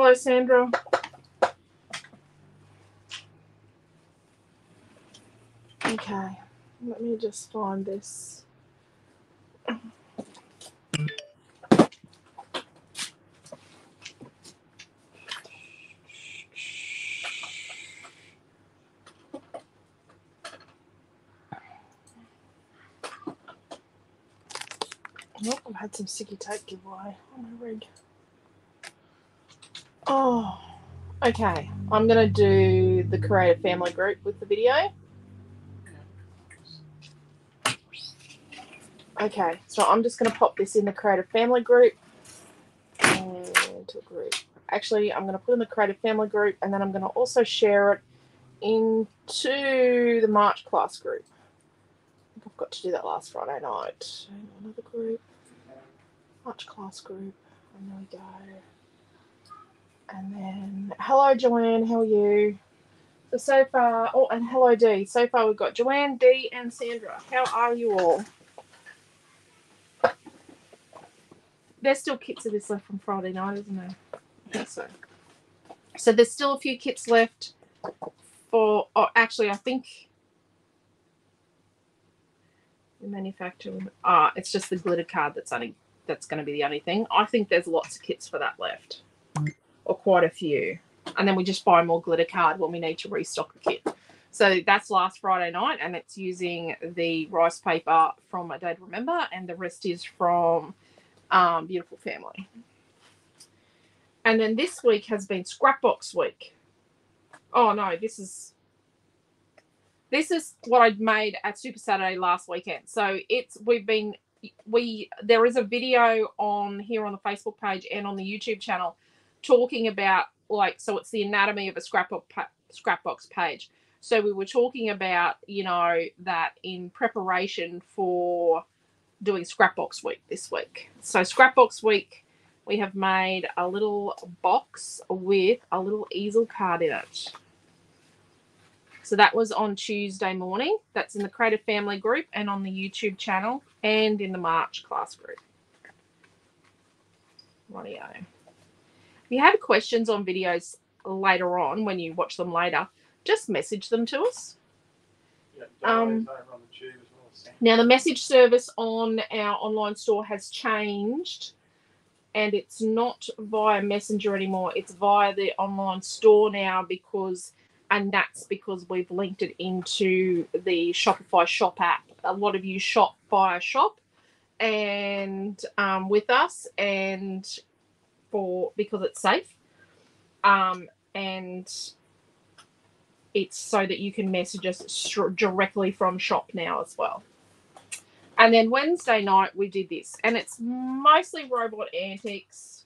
Hello, Sandra. Okay, let me just find this. Oh, I've had some sticky tape giveaway on my rig. Oh, okay. I'm gonna do the creative family group with the video. Okay, so I'm just gonna pop this in the creative family group. Into a group. Actually, I'm gonna put in the creative family group, and then I'm gonna also share it into the March class group. I think I've got to do that last Friday night. Another group. March class group. And there we go. And then, hello, Joanne. How are you? So, so far, oh, and hello, Dee. So far, we've got Joanne, Dee, and Sandra. How are you all? There's still kits of this left from Friday night, isn't there? I think so. So, there's still a few kits left for, oh, actually, I think the manufacturer, ah, it's just the glitter card that's only that's going to be the only thing. I think there's lots of kits for that left, or quite a few. And then we just buy more glitter card when we need to restock the kit. So that's last Friday night, and it's using the rice paper from A Day to Remember, and the rest is from um, Beautiful Family. And then this week has been Scrapbox week. Oh no, this is this is what I made at Super Saturday last weekend. So it's we've been we there is a video on here on the Facebook page and on the YouTube channel talking about like so it's the anatomy of a scrapbook scrapbox page. So we were talking about you know that in preparation for doing Scrapbox week this week. So Scrapbox week we have made a little box with a little easel card in it. So that was on Tuesday morning. That's in the Creative Family group and on the YouTube channel and in the March class group. Rightio. If you have questions on videos later on, when you watch them later, just message them to us. Yeah, Um, Diane's over on the well, Now, the message service on our online store has changed and it's not via Messenger anymore. It's via the online store now because, and that's because we've linked it into the Shopify shop app. A lot of you shop via shop and um, with us and for because it's safe. Um, and it's so that you can message us str- directly from shop now as well. And then Wednesday night we did this, and it's mostly robot antics.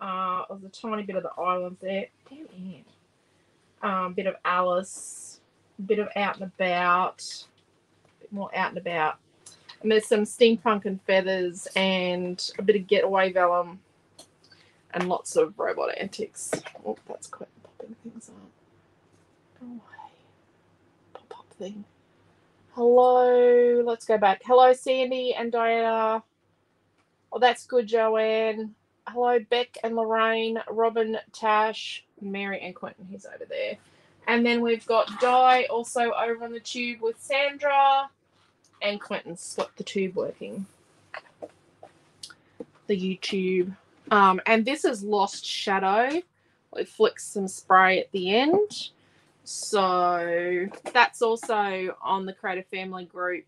Uh, there's a tiny bit of the islands there. Damn it. Um, bit of Alice, bit of out and about, bit more out and about. And there's some steampunk and feathers, and a bit of getaway vellum, and lots of robot antics. Oh, that's quite popping things up. Go away. Pop up thing. Hello, let's go back. Hello, Sandy and Diana. Oh, that's good, Joanne. Hello, Beck and Lorraine, Robin, Tash, Mary, and Quentin. He's over there. And then we've got Di also over on the tube with Sandra, and Quentin's got the tube working. The YouTube. Um, and this is Lost Shadow. It flicks some spray at the end. So that's also on the Creative Family group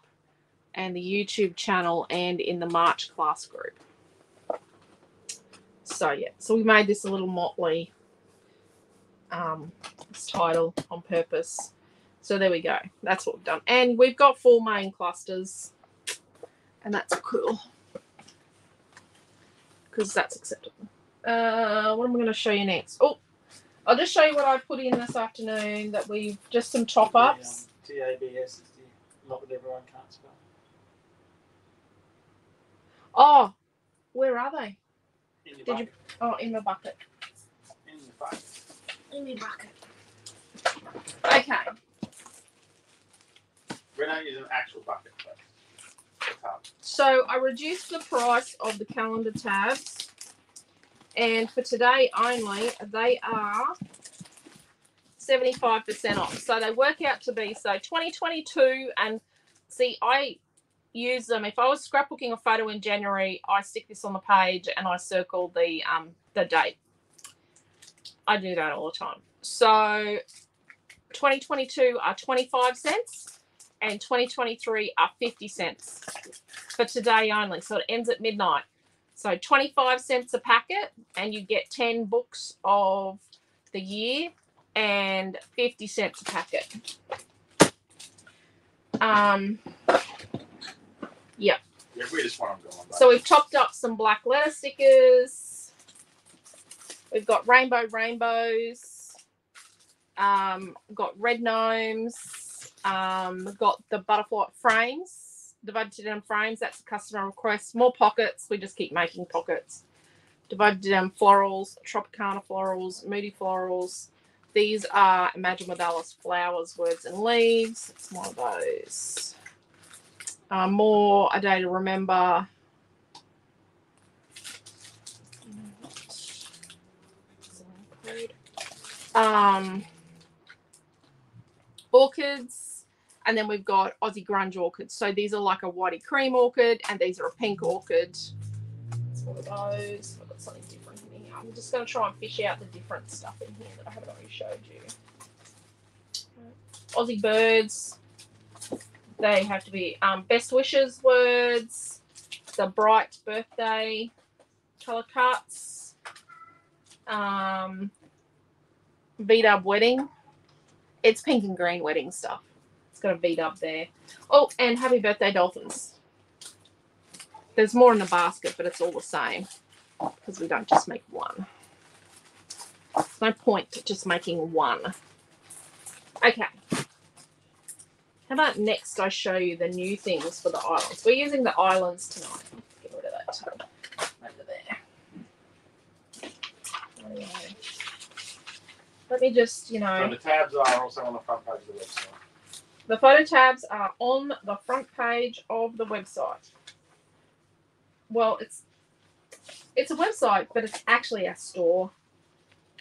and the YouTube channel and in the March class group. So yeah, so we made this a little motley um this title on purpose. So there we go. That's what we've done. And we've got four main clusters. And that's cool. Because that's acceptable. Uh what am I going to show you next? Oh, I'll just show you what I put in this afternoon that we've just some top ups. The, um, TABS is the lot that everyone can't spell. Oh, where are they? In your Did you- Oh, in the bucket. In your bucket. In the bucket. Okay. Actual bucket. So I reduced the price of the calendar tabs And for today only, they are 75% off. So they work out to be so 2022 and see I use them if I was scrapbooking a photo in January, I stick this on the page and I circle the um the date. I do that all the time. So 2022 are 25 cents and 2023 are 50 cents for today only. So it ends at midnight. So 25 cents a packet and you get 10 books of the year and 50 cents a packet. Um, Yeah, we just want them going. so we've topped up some black letter stickers. We've got rainbow rainbows. Um, got red gnomes. Um, got the butterfly frames, divided down frames. That's a customer request. More pockets. We just keep making pockets. Divided down florals, Tropicana florals, Moody florals. These are Imagine with Alice flowers, words, and leaves. It's one of those. Uh, more a day to remember. Um, orchids, and then we've got Aussie grunge orchids. So these are like a whitey cream orchid, and these are a pink orchid. It's one of those. I've got something different in here. I'm just going to try and fish out the different stuff in here that I haven't already showed you. Aussie birds. They have to be um, best wishes words, the bright birthday color cuts, um, V Dub wedding. It's pink and green wedding stuff. Got a V Dub there. Oh, and happy birthday dolphins. There's more in the basket, but it's all the same because we don't just make one. No point just making one. Okay. How about next I show you the new things for the islands? We're using the islands tonight. Get rid of that over there. Anyway. Let me just, you know, So the tabs are also on the front page of the website. The photo tabs are on the front page of the website. Well, it's it's a website, but it's actually a store.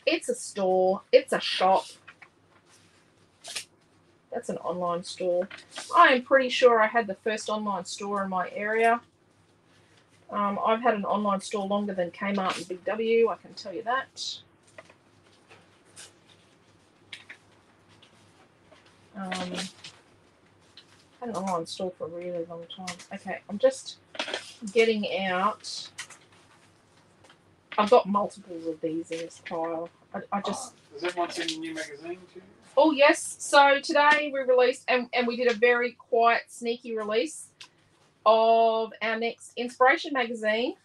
It's a store. It's a shop. That's an online store. I am pretty sure I had the first online store in my area. Um, I've had an online store longer than Kmart and Big W. I can tell you that. Um, an online store for a really long time. Okay, I'm just getting out. I've got multiples of these in this pile. I, I just Oh, Is everyone seen the new magazine too? Oh yes. So today we released and, and we did a very quiet, sneaky release of our next inspiration magazine,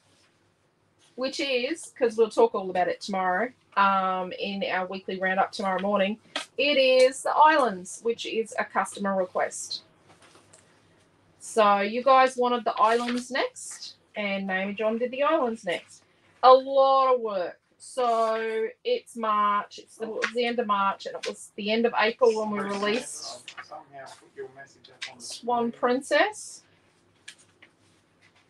which is because we'll talk all about it tomorrow um, in our weekly roundup tomorrow morning. It is the islands, which is a customer request. So you guys wanted the islands next, and Naomi John did the islands next. A lot of work. So it's March. It's the, it was the end of March, and it was the end of April when we released I'll Somehow put your message up on the Swan. Princess.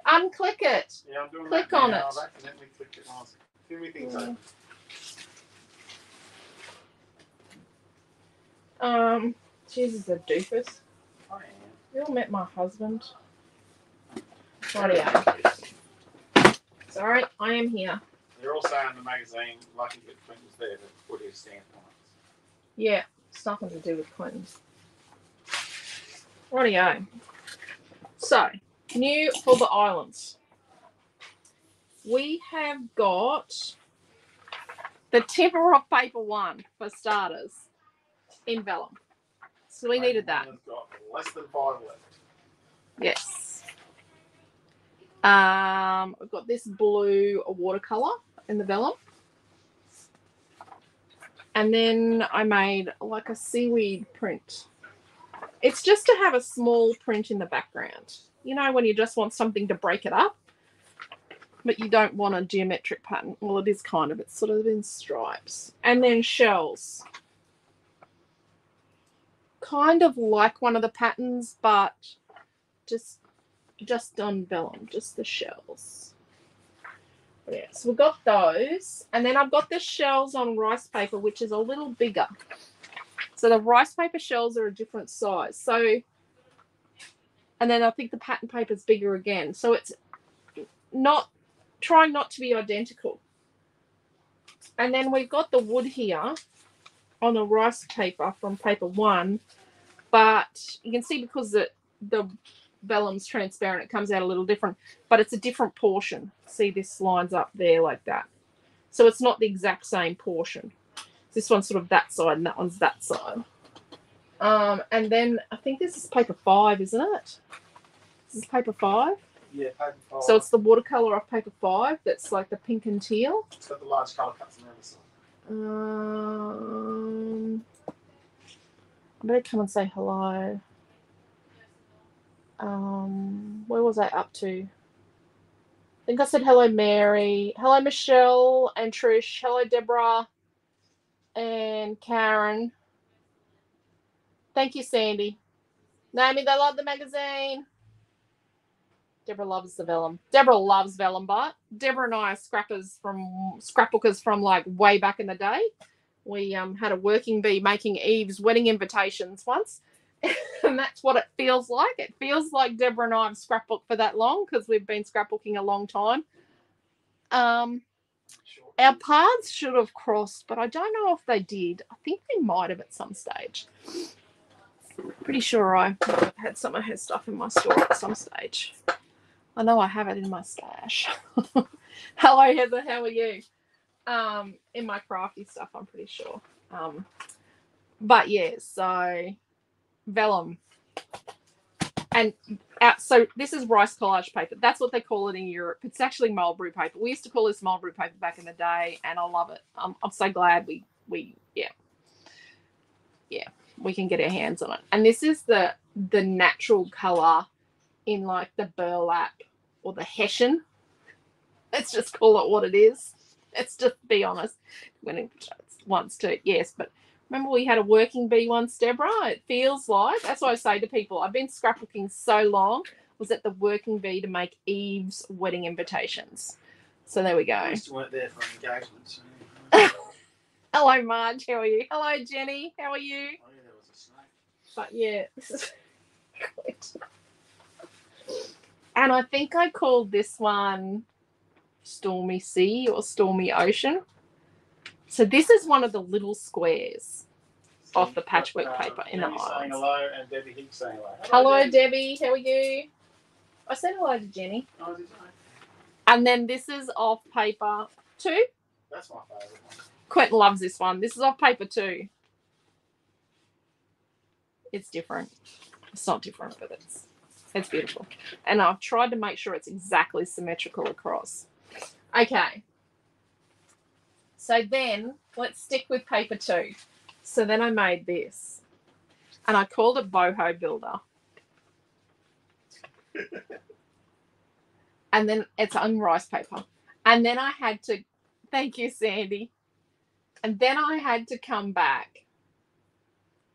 Unclick it. Yeah, I'm doing Click that on now. it. I've accidentally clicked it last. Too many things. Um, Jesus, a doofus. I am. You all met my husband. Rightio. Sorry, I am here. They're all saying the magazine, lucky that Clint was there to put his stamp on it. Yeah, it's nothing to do with Clinton's. Rightio. So, new for the islands. We have got the Timber Rock Paper one for starters in vellum. So we needed that. We've got less than five left. Yes. Um, we've got this blue watercolor in the vellum. And then I made like a seaweed print. It's just to have a small print in the background. You know, when you just want something to break it up, but you don't want a geometric pattern. Well, it is kind of, it's sort of in stripes. And then shells. Kind of like one of the patterns, but just just on vellum, just the shells. Oh, yeah, so we've got those. And then I've got the shells on rice paper, which is a little bigger. So the rice paper shells are a different size. So, and then I think the pattern paper is bigger again. So it's not trying not to be identical. And then we've got the wood here on the rice paper from paper one, but you can see because the the vellum's transparent, it comes out a little different, but it's a different portion. See, this lines up there like that. So it's not the exact same portion. This one's sort of that side and that one's that side. Um, and then I think this is paper five, isn't it? This is paper five. Yeah, paper five. So it's the watercolor off paper five that's like the pink and teal. it's got the large colour cuts on the other side. Um, I better come and say hello. Um, where was I up to? I think I said hello, Mary. Hello, Michelle and Trish. Hello, Deborah and Karen. Thank you, Sandy. Naomi, they love the magazine. Deborah loves the vellum. Deborah loves vellum, but Deborah and I are scrappers from scrapbookers from like way back in the day. We um, had a working bee making Eve's wedding invitations once, and that's what it feels like. It feels like Deborah and I have scrapbooked for that long because we've been scrapbooking a long time. Um, our paths should have crossed, but I don't know if they did. I think they might have at some stage. Pretty sure I have had some of her stuff in my store at some stage. I know I have it in my stash. Hello, Heather. How are you? Um, in my crafty stuff, I'm pretty sure. Um, but yeah, so vellum. And out, so this is rice collage paper. That's what they call it in Europe. It's actually mulberry paper. We used to call this mulberry paper back in the day, and I love it. I'm, I'm so glad we we yeah yeah we can get our hands on it. And this is the the natural color in like the burlap or the hessian. Let's just call it what it is. Let's just be honest. When it wants to, yes, but Remember, we had a working bee once, Deborah. It feels like that's what I say to people. I've been scrapbooking so long. Was at the working bee to make Eve's wedding invitations. So there we I go. used to work there for an engagement. So, Hello, Marge. How are you? Hello, Jenny. How are you? oh, yeah, there was a snake. But yeah, this is. And I think I called this one Stormy Sea or Stormy Ocean. So this is one of the little squares. Off the patchwork Got, paper in uh, the Debbie saying islands. hello and Debbie Hicks saying hello. Hello, Debbie. Debbie. How are you? I said hello to Jenny. Oh, did you? And then this is off paper two. That's my favourite one. Quentin loves this one. This is off paper two. It's different. It's not different, but it's it's beautiful. And I've tried to make sure it's exactly symmetrical across. Okay. So then let's stick with paper two. So then I made this. And I called it Boho Builder. and then it's on rice paper. And then I had to thank you, Sandy. And then I had to come back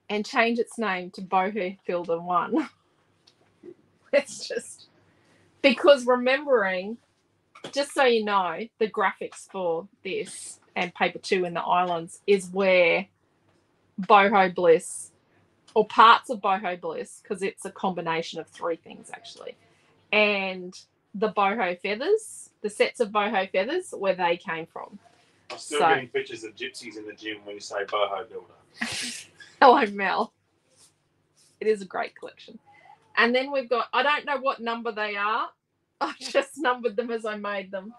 and change its name to Boho Builder One. it's just because remembering, just so you know, the graphics for this and paper two in the islands is where Boho Bliss or parts of Boho Bliss, because it's a combination of three things actually, and the boho feathers, the sets of boho feathers, where they came from. I'm still So- getting pictures of gypsies in the gym when you say boho builder. Oh, Hello, Mel. It is a great collection. And then we've got, I don't know what number they are. I just numbered them as I made them.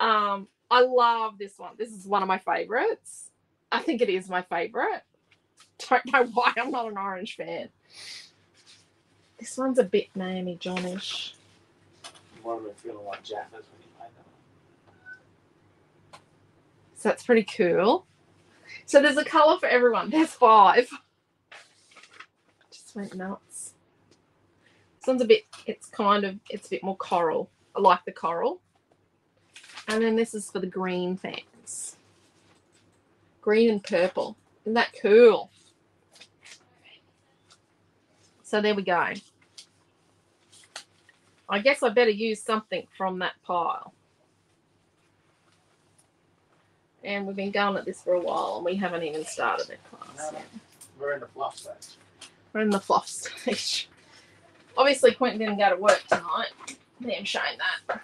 Um, I love this one. This is one of my favorites. I think it is my favorite. Don't know why I'm not an orange fan. This one's a bit Naomi Johnish. You might have feeling like Jaffas when you made that. So that's pretty cool. So there's a color for everyone. There's five. Just went nuts. This one's a bit, it's kind of, it's a bit more coral. I like the coral. And then this is for the green fans. Green and purple. Isn't that cool? So there we go. I guess I better use something from that pile. And we've been going at this for a while and we haven't even started the class No, no. We're in the fluff stage. We're in the fluff stage. Obviously, Quentin didn't go to work tonight. Damn shame that.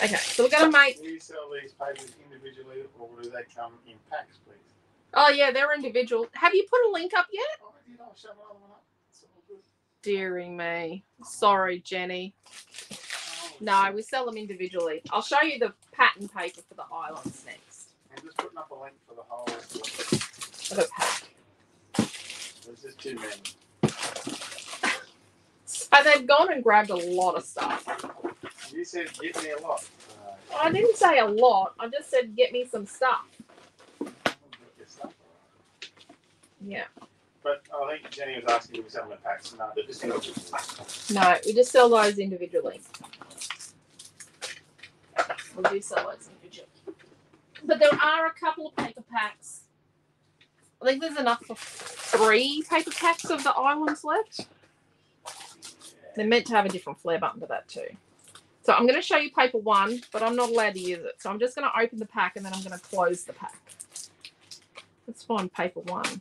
Okay, so we're going to make. Do you sell these papers individually or do they come in packs, please? Oh, yeah, they're individual. Have you put a link up yet? Oh, I did. I'll shove another one up. It's all good. Dearing me. Sorry, Jenny. Oh, No, we sell them individually. I'll show you the pattern paper for the islands next. I'm just putting up a link for the whole. For the pack. There's just too many. So they've gone and grabbed a lot of stuff. You said get me a lot. I didn't say a lot. I just said get me some stuff. I'll get your stuff, all right. Yeah. But I think Jenny was asking if we sell them in packs. No, they're just. No, we just sell those individually. We do sell those individually. But there are a couple of paper packs. I think there's enough for three paper packs of the islands left. They're meant to have a different flare button to that too. So I'm going to show you paper one, but I'm not allowed to use it. So I'm just going to open the pack and then I'm going to close the pack. Let's find paper one.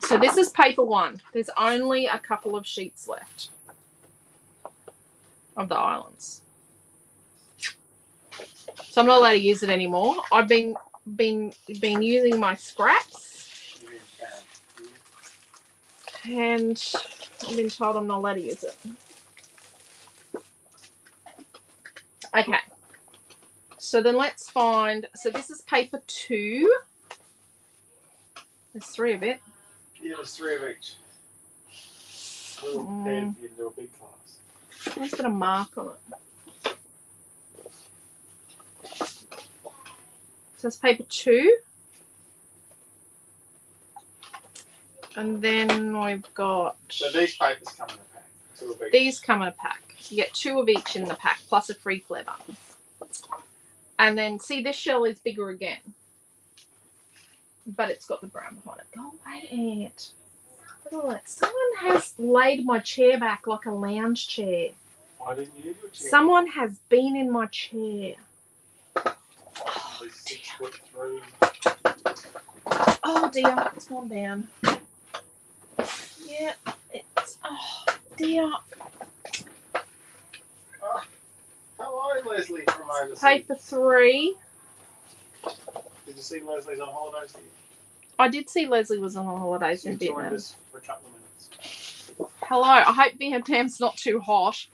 So this is paper one. There's only a couple of sheets left of the islands. So I'm not allowed to use it anymore. I've been been been using my scraps You didn't count. and I've been told I'm not allowed to use it. Okay. So then let's find so this is paper two. There's three of it. Yeah, there's three of each. All Mm. prepared to get into a big class. Let's put a mark on it. So it's paper two. And then we've got So these papers come in a pack. Two of each. these come in a pack. You get two of each in the pack, plus a free button. And then see this shell is bigger again. But it's got the brown behind it. Go away, Ant. Look. Someone has laid my chair back like a lounge chair. Why didn't you do it? Someone has been in my chair. Oh, foot three. Oh dear, it's gone down. Yeah, it's oh dear. Oh, Hello, Leslie from overseas. Paper three. Did you see Leslie's on holiday? I did see Leslie was on holidays in Vietnam. for a couple of minutes. Hello, I hope Vietnam's not too hot.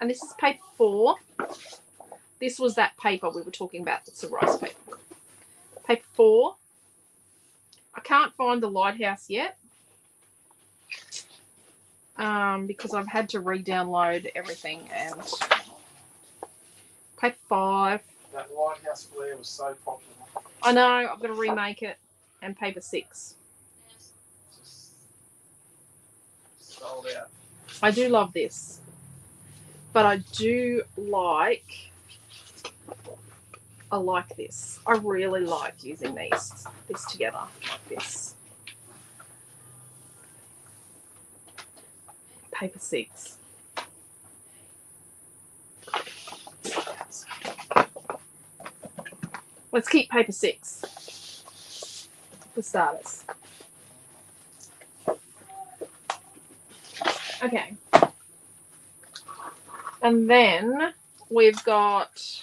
And this is paper four. This was that paper we were talking about. It's a rice paper. Paper four. I can't find the lighthouse yet. Um, because I've had to re-download everything and paper five. That lighthouse flare was so popular. I know, I've got to remake it. And paper six. Sold out. I do love this. But I do like I like this. I really like using these this together like this. Paper six. Let's keep paper six for starters. Okay. And then we've got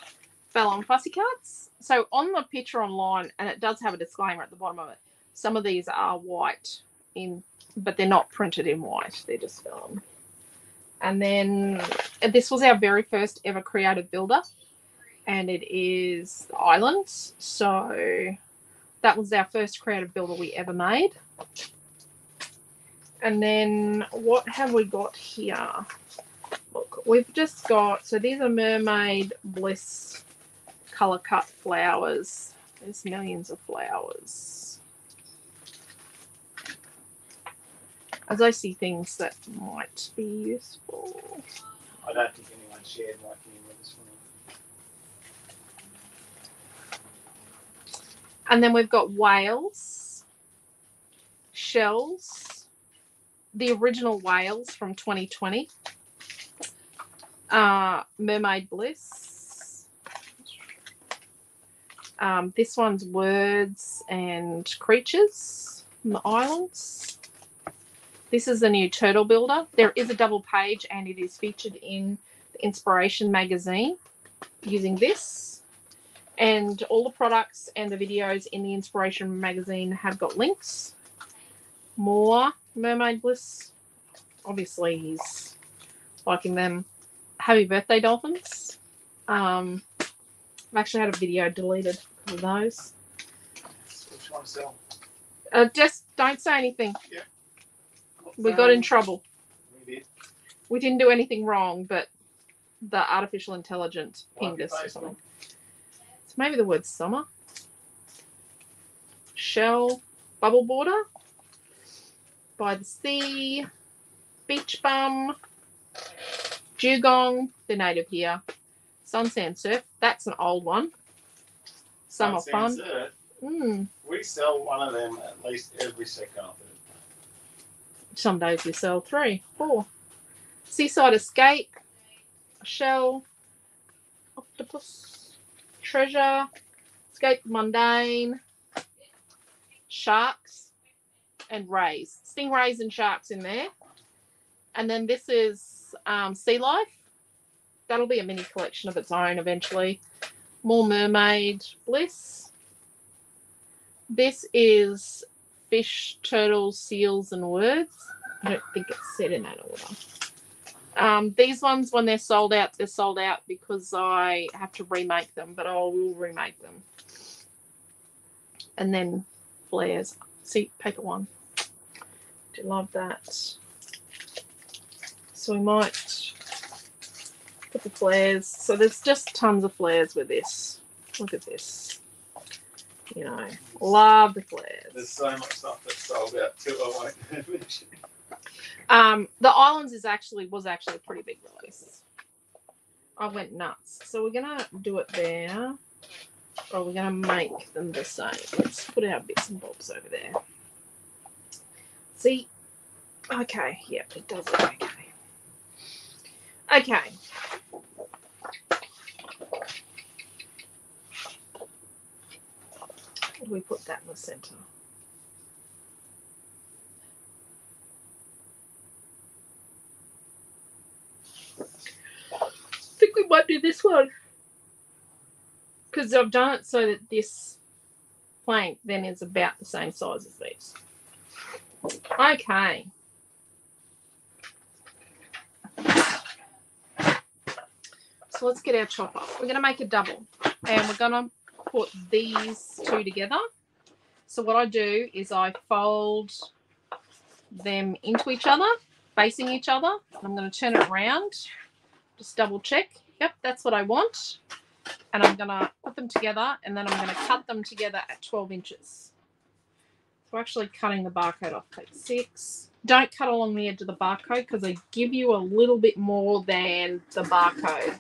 vellum Fussy Cuts. So on the picture online, and it does have a disclaimer at the bottom of it, some of these are white in but they're not printed in white, they're just vellum. And then uh, this was our very first ever creative builder, and it is islands. So that was our first creative builder we ever made. And then what have we got here? Look, we've just got so these are mermaid bliss color cut flowers. There's millions of flowers. As I see things that might be useful. I don't think anyone shared my with this And then we've got whales, shells, the original whales from 2020, uh, Mermaid Bliss. Um, this one's words and creatures from the islands. This is the new turtle builder. There is a double page and it is featured in the Inspiration magazine using this. And all the products and the videos in the Inspiration magazine have got links. More Mermaid Bliss. Obviously, he's liking them. Happy birthday, dolphins. Um, I've actually had a video deleted because of those. Which? Uh, just don't say anything. Yeah. We got in trouble. We did. We didn't do anything wrong, but the artificial intelligence pinged us or something. Maybe the word summer. Shell bubble border by the sea, beach bum, dugong, they're native here. Sun sand surf, that's an old one. Summer Sunset fun. Surf, Mm. We sell one of them at least every second or third. Some days we sell three, four. Seaside escape, shell, octopus, treasure, escape the mundane, sharks, and rays. Stingrays and sharks in there. And then this is um, sea life. That'll be a mini collection of its own eventually. More mermaid bliss. This is fish, turtles, seals, and words. I don't think it's set in that order. Um, these ones, when they're sold out, they're sold out because I have to remake them, but I will remake them. And then flares. See, paper one. Do love that. So we might put the flares. So there's just tons of flares with this. Look at this. You know, love the flares. There's so much stuff that's sold out too. I won't mention. Um, the islands is actually was actually a pretty big release. I went nuts. So we're gonna do it there, or we're gonna make them the same. Let's put our bits and bobs over there. See, okay, yep, it does look okay. Okay. We put that in the center? Think we might do this one. Because I've done it so that this plank then is about the same size as these. Okay. So let's get our chopper. We're going to make a double. And we're going to put these two together. So what I do is I fold them into each other, facing each other. And I'm going to turn it around just double check. Yep, that's what I want. And I'm going to put them together and then I'm going to cut them together at 12 inches. So we're actually cutting the barcode off page six. Don't cut along the edge of the barcode because they give you a little bit more than the barcode.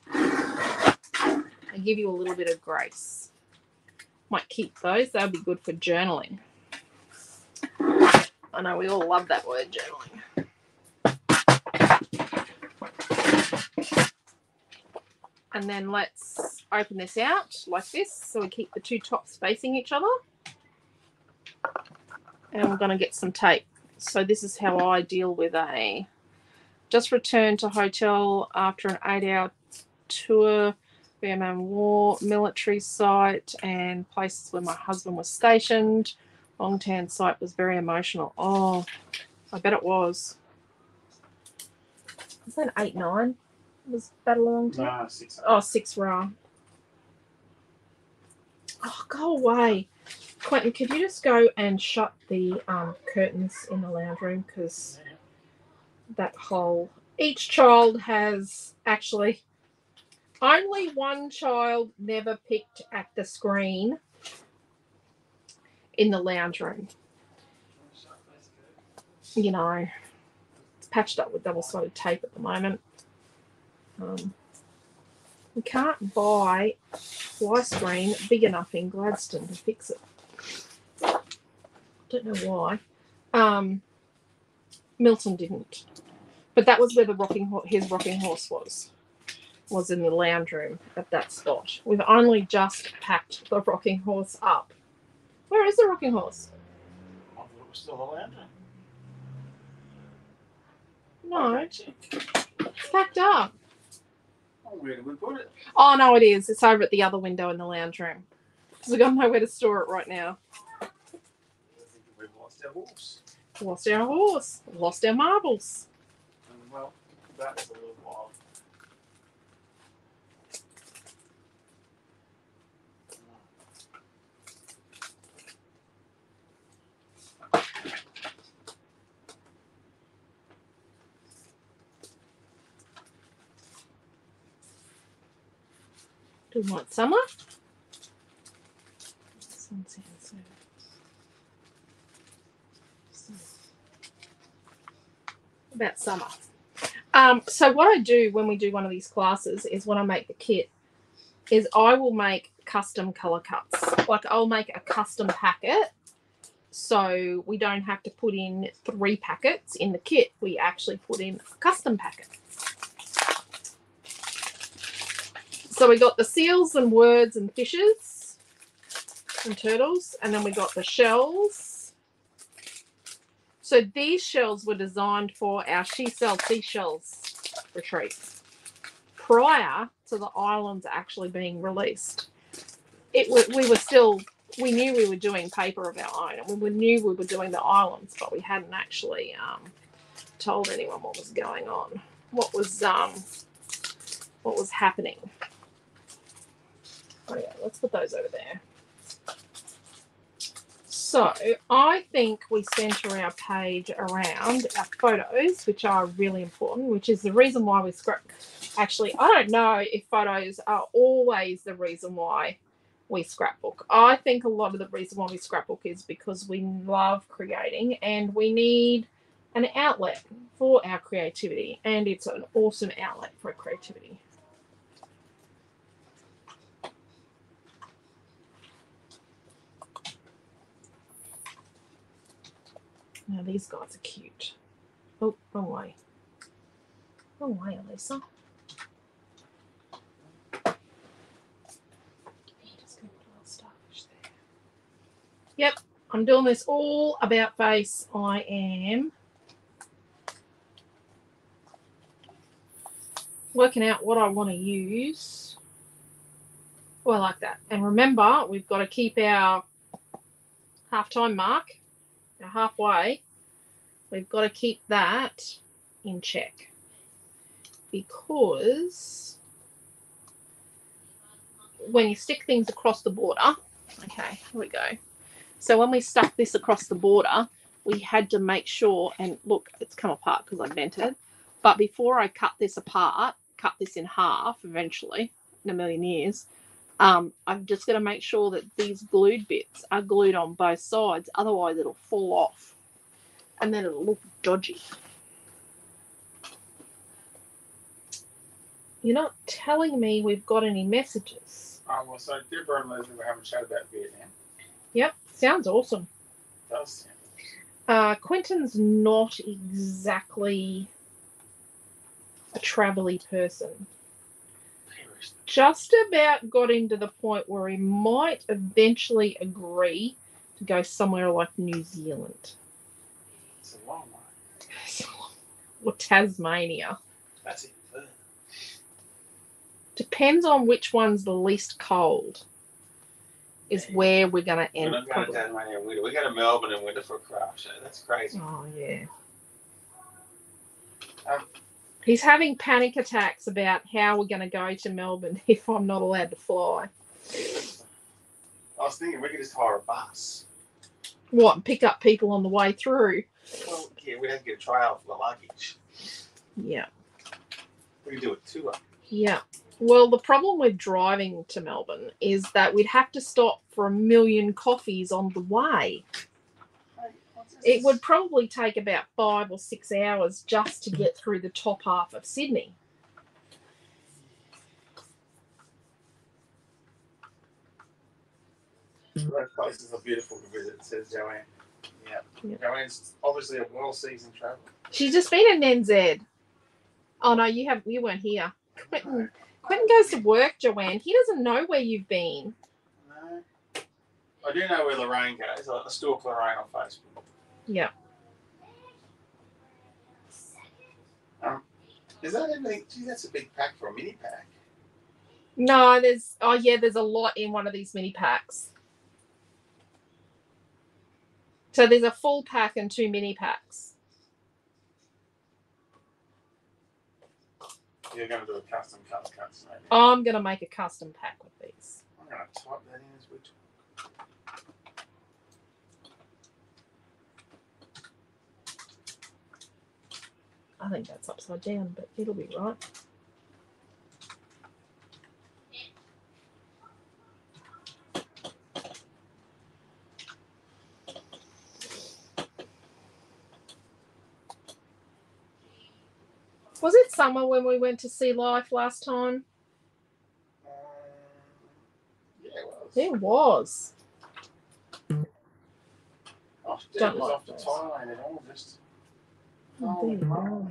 They give you a little bit of grace. Might keep those. Would be good for journaling. I know we all love that word journaling. And then let's open this out like this so we keep the two tops facing each other. And we're going to get some tape. So this is how i deal with a just returned to hotel after an eight hour tour vietnam war military site and places where my husband was stationed. Long tan site was very emotional. Oh i bet it was. Is that eight nine was battle of long Nah, six. Oh, six raw. Oh, go away. Quentin, could you just go and shut the um, curtains in the lounge room? Because that whole. Each child has actually. Only one child never picked at the screen in the lounge room. You know, it's patched up with double sided tape at the moment. Um, we can't buy fly screen big enough in Gladstone to fix it. Don't know why. Um, Milton didn't, but that was where the rocking his rocking horse was. Was in the lounge room at that spot. We've only just packed the rocking horse up. Where is the rocking horse? I thought it was still around. No, Okay, check. it's packed up. Oh, we put it? Oh no, it is. It's over at the other window in the lounge room. Because we've got nowhere to store it right now. We've lost our horse. Lost our horse. Lost our marbles. Well, that was a little while. Do we want summer? About summer. Um, so what I do when we do one of these classes is when I make the kit, is I will make custom color cuts. Like I'll make a custom packet. So we don't have to put in three packets in the kit. We actually put in a custom packet. So we got the seals and words and fishes and turtles, and then we got the shells. So these shells were designed for our She Sells Seashells retreat prior to the islands actually being released. It we were still we knew we were doing paper of our own, and we knew we were doing the islands, but we hadn't actually um, told anyone what was going on, what was um, what was happening. Oh yeah, let's put those over there. So I think we center our page around our photos, which are really important, which is the reason why we scrap. Actually, I don't know if photos are always the reason why we scrapbook. I think a lot of the reason why we scrapbook is because we love creating and we need an outlet for our creativity, and it's an awesome outlet for creativity. Now these guys are cute. Oh, wrong way. Wrong way, Alicia. Just gonna put a little starfish there. Yep, I'm doing this all about face. I am working out what I want to use. Oh, I like that. And remember, we've got to keep our half-time mark now halfway, we've got to keep that in check because when you stick things across the border, okay, here we go. So when we stuck this across the border, we had to make sure, and look, it's come apart because I bent it. But before I cut this apart, cut this in half eventually in a million years, um, I'm just going to make sure that these glued bits are glued on both sides. Otherwise, it'll fall off and then it'll look dodgy. You're not telling me we've got any messages. Oh, well, so Deborah and Leslie were having a chat about Vietnam. Yep, sounds awesome. Does sound Uh, Quentin's not exactly a travelly person. Just about got to the point where he might eventually agree to go somewhere like New Zealand It's a long way. or Tasmania. That's it. Depends on which one's the least cold, is where we're going to end. We're not going to. Tasmania winter. We go to Melbourne in winter for a craft show. That's crazy. Oh, yeah. Um, He's having panic attacks about how we're going to go to Melbourne if I'm not allowed to fly. I was thinking we could just hire a bus. What, and pick up people on the way through? Well, yeah, we'd have to get a trial for the luggage. Yeah. We could do a tour. Yeah. Well, the problem with driving to Melbourne is that we'd have to stop for a million coffees on the way. Hey, what's this? It would probably take about five or six hours just to get through the top half of Sydney. Those places are beautiful to visit, says Joanne. Yeah. Yeah. I mean, it's obviously a well seasoned traveller. She's just been in NZ. Oh no, you have you weren't here. Quentin Quentin goes to work, Joanne. He doesn't know where you've been. No. I do know where Lorraine goes. I stalk Lorraine on Facebook. Yeah. Um, is that everything? Gee, that's a big pack for a mini pack. No, there's oh yeah, there's a lot in one of these mini packs. So there's a full pack and two mini packs. You're going to do a custom cut cuts, maybe. I'm gonna make a custom pack with these. I'm going to type that in as we talk. I think that's upside down, but it'll be right. Was it summer when we went to see life last time? Um, yeah, well, It was. oh, Don't it was like off to those. Thailand in August. There you no. are.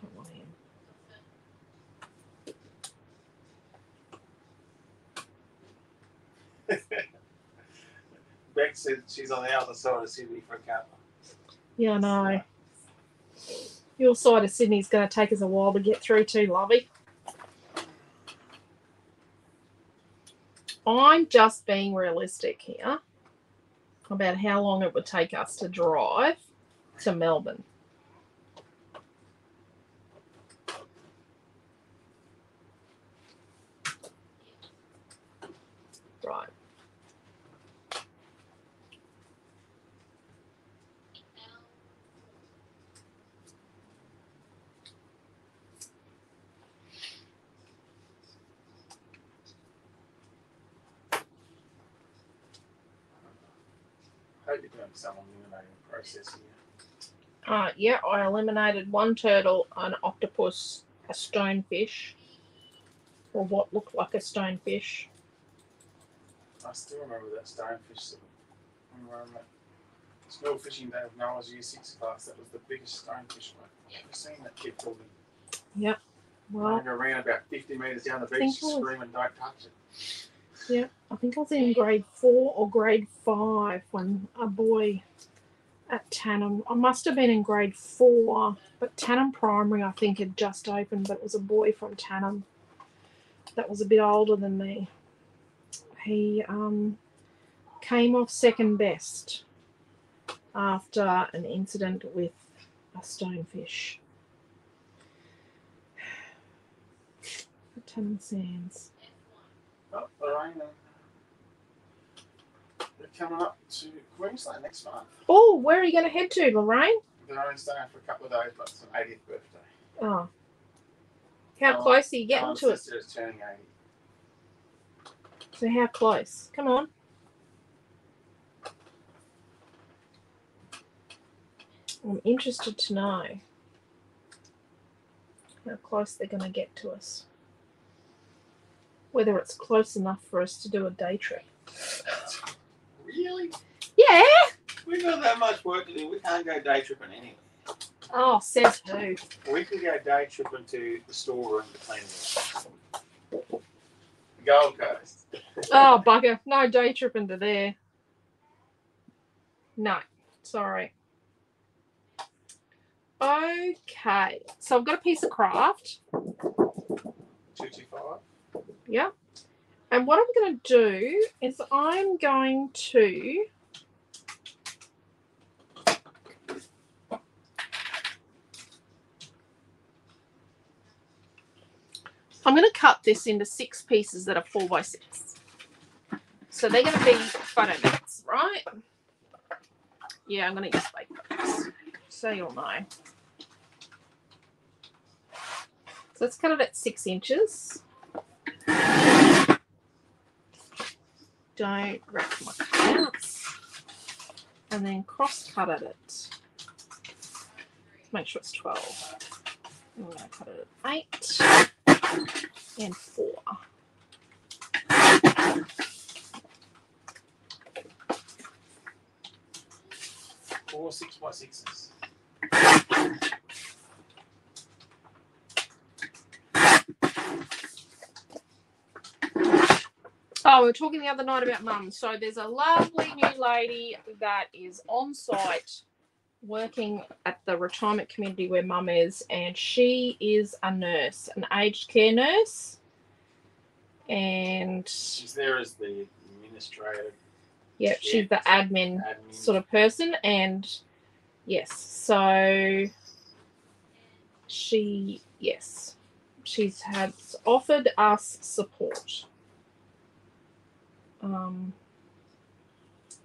Don't want him. Beck said she's on the other side of Sydney for a couple. Yeah, I know. Your side of Sydney's going to take us a while to get through to, Lovey. I'm just being realistic here about how long it would take us to drive to Melbourne. Right. hope you're doing some eliminating here. Uh, yeah, I eliminated one turtle, an octopus, a stonefish, or what looked like a stonefish. I still remember that stonefish that we were on that school fishing day of Noah's Year Six class. That was the biggest stonefish I've ever seen. That kid pulled him. Well, I ran about 50 metres down the beach was- screaming, don't touch it. Yeah, I think I was in grade four or grade five when a boy at Tannum, I must have been in grade four, but Tannum Primary, I think, had just opened, but it was a boy from Tannum that was a bit older than me. He um, came off second best after an incident with a stonefish. Tannum Sands. Oh, coming up to Queensland next month. Oh, where are you going to head to, Lorraine? They're only staying for a couple of days, but it's an 80th birthday. Oh. How Oh, close are you getting My to it? turning 80. So how close? Come on. I'm interested to know how close they're going to get to us. Whether it's close enough for us to do a day trip. Really? Yeah. We've got that much work to do. We can't go day tripping anyway. Oh, says who? We could go day tripping to the storeroom to clean it. Gold Coast. Oh, bugger. No day trip into there. No, sorry. Okay, so I've got a piece of craft. 225. Yeah. And what I'm going to do is I'm going to. I'm going to cut this into six pieces that are four by six. So they're going to be photo bits, right? Yeah, I'm going to use photos. So you'll know. So let's cut it at six inches. direct my cuts and then cross cut at it. Make sure it's 12. I'm going to cut it at 8 and 4. Four six by sixes. Oh, we were talking the other night about mum. So there's a lovely new lady that is on site working at the retirement community where mum is, and she is a nurse, an aged care nurse. And She's there as the administrator yep, she's the admin admin. sort of person and yes so she yes she's has offered us support um,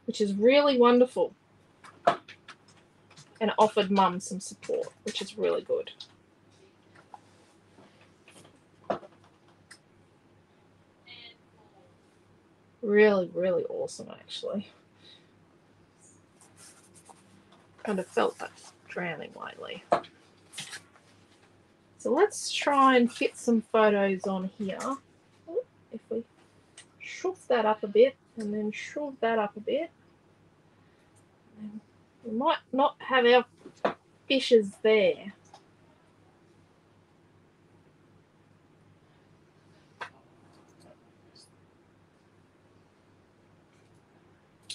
which is really wonderful and offered mum some support which is really good really really awesome actually kind of felt that drowning lately. So let's try and fit some photos on here. Oh, If we shove that up a bit and then shove that up a bit. And We might not have our fishes there.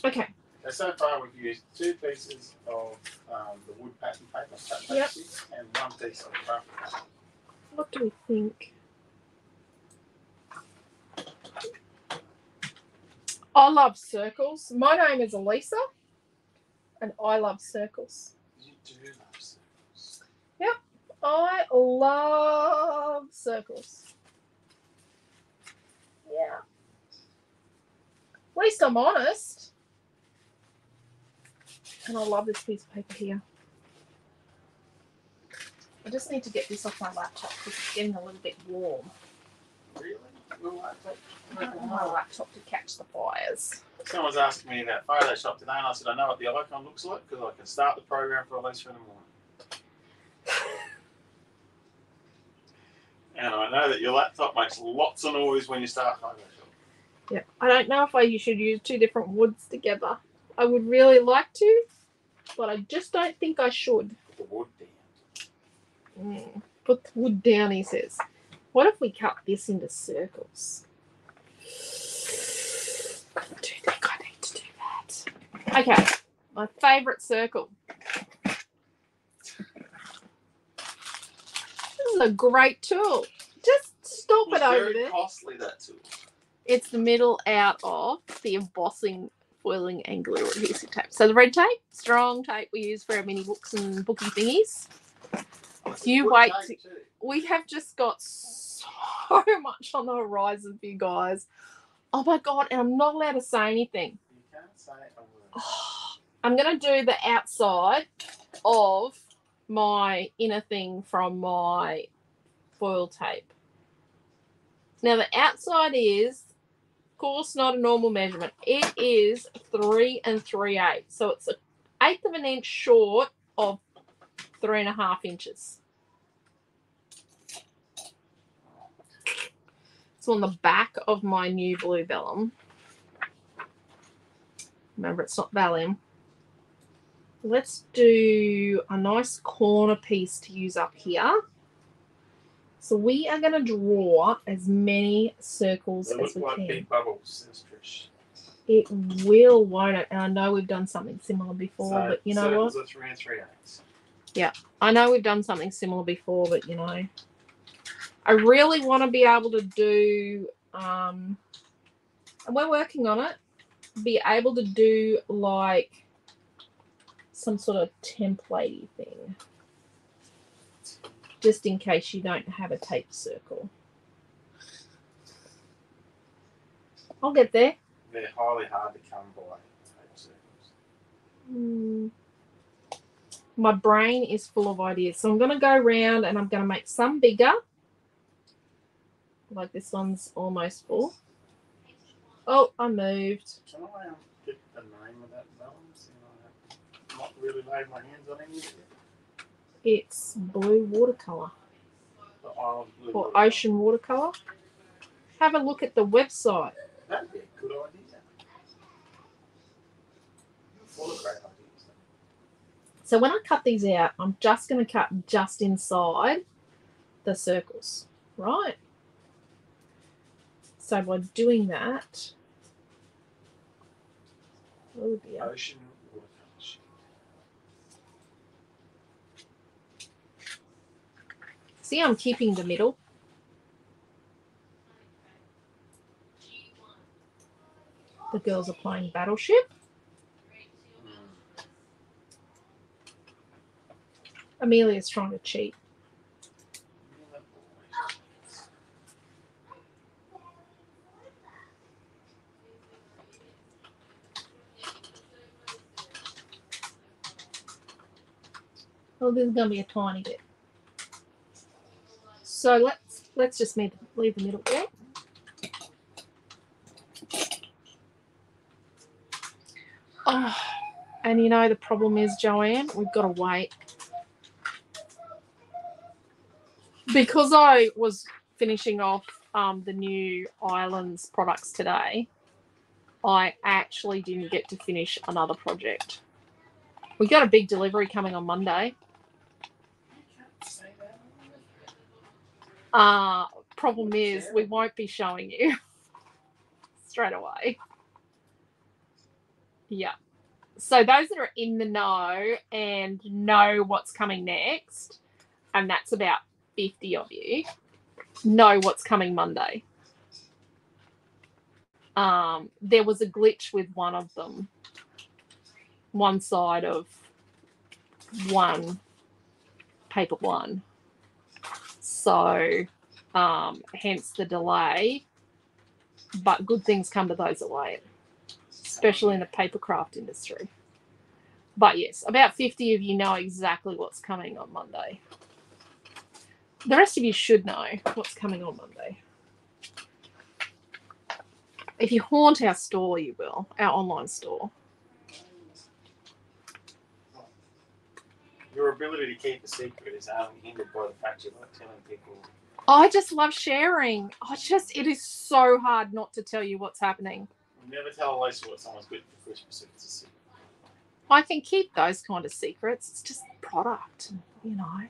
Okay, So, so far we've used two pieces of um, the wood pattern paper, pattern Yep. and one piece of craft paper. what do we think? I love circles. My name is Alicia, and I love circles. You do love circles. Yep, I love circles. Yeah. At least I'm honest. And I love this piece of paper here. I just need to get this off my laptop because it's getting a little bit warm. Really? Well, I thought- I don't want my laptop to catch the fires. Someone was asking me about Photoshop today, and I said I know what the icon looks like because I can start the program for Alicia in the morning. And I know that your laptop makes lots of noise when you start Photoshop. Yeah. I don't know if I should use two different woods together. I would really like to, but I just don't think I should. Put the wood down. Mm. Put the wood down, he says. What if we cut this into circles? I do think I need to do that. Okay, my favourite circle. This is a great tool. Just stop It it over very there. costly that tool. It's the middle out of the embossing, foiling, and glue adhesive tape. So the red tape, strong tape we use for our mini books and booky thingies. You wait we have just got so much on the horizon for you guys. Oh my god, and I'm not allowed to say anything. You can't say a word. I'm gonna do the outside of my inner thing from my foil tape. Now the outside is, of course, not a normal measurement. It is three and three eighths, so it's an eighth of an inch short of three and a half inches. It's on the back of my new blue vellum. Remember, it's not valium. Let's do a nice corner piece to use up here. So we are going to draw as many circles as we like can. big bubbles, Trish. It will, won't it? And I know we've done something similar before, So but you know what? circles are three and three eighths. Yeah, I know we've done something similar before, but you know, I really want to be able to do, um, and we're working on it, be able to do like some sort of templatey thing, just in case you don't have a tape circle. I'll get there. They're highly hard to come by. tape circles. Hmm. My brain is full of ideas. So I'm going to go around and I'm going to make some bigger. Like this one's almost full. Oh, I moved. Can I um, get the name of that vellum? See I have not really laid my hands on any of it. It's blue watercolor The Isle of Blue. or Water. ocean watercolor. Have a look at the website. That'd be a good idea. Full of great ideas. So when I cut these out, I'm just going to cut just inside the circles, right? So by doing that, oh dear. Ocean. See, I'm keeping the middle. The girls are playing Battleship. Mm. Amelia's trying to cheat. Oh, there's gonna be a tiny bit. So let's let's just leave, leave the middle there. Oh, and you know the problem is, Joanne, we've got to wait because I was finishing off um, the new Islands products today. I actually didn't get to finish another project. We got a big delivery coming on Monday. You can't say that. Uh, problem is, we won't be showing you straight away. Yeah. So those that are in the know and know what's coming next, and that's about 50 of you, know what's coming Monday. Um, there was a glitch with one of them. One side of one paper one. So um, hence the delay. But good things come to those that wait, especially in the paper craft industry. But yes, about 50 of you know exactly what's coming on Monday. The rest of you should know what's coming on Monday. If you haunt our store, you will, our online store. Your ability to keep a secret is only hindered by the fact you like telling people. I just love sharing. I just, it is so hard not to tell you what's happening. Never tell Lisa what someone's good for Christmas if it's a secret. I can keep those kind of secrets. It's just product, you know.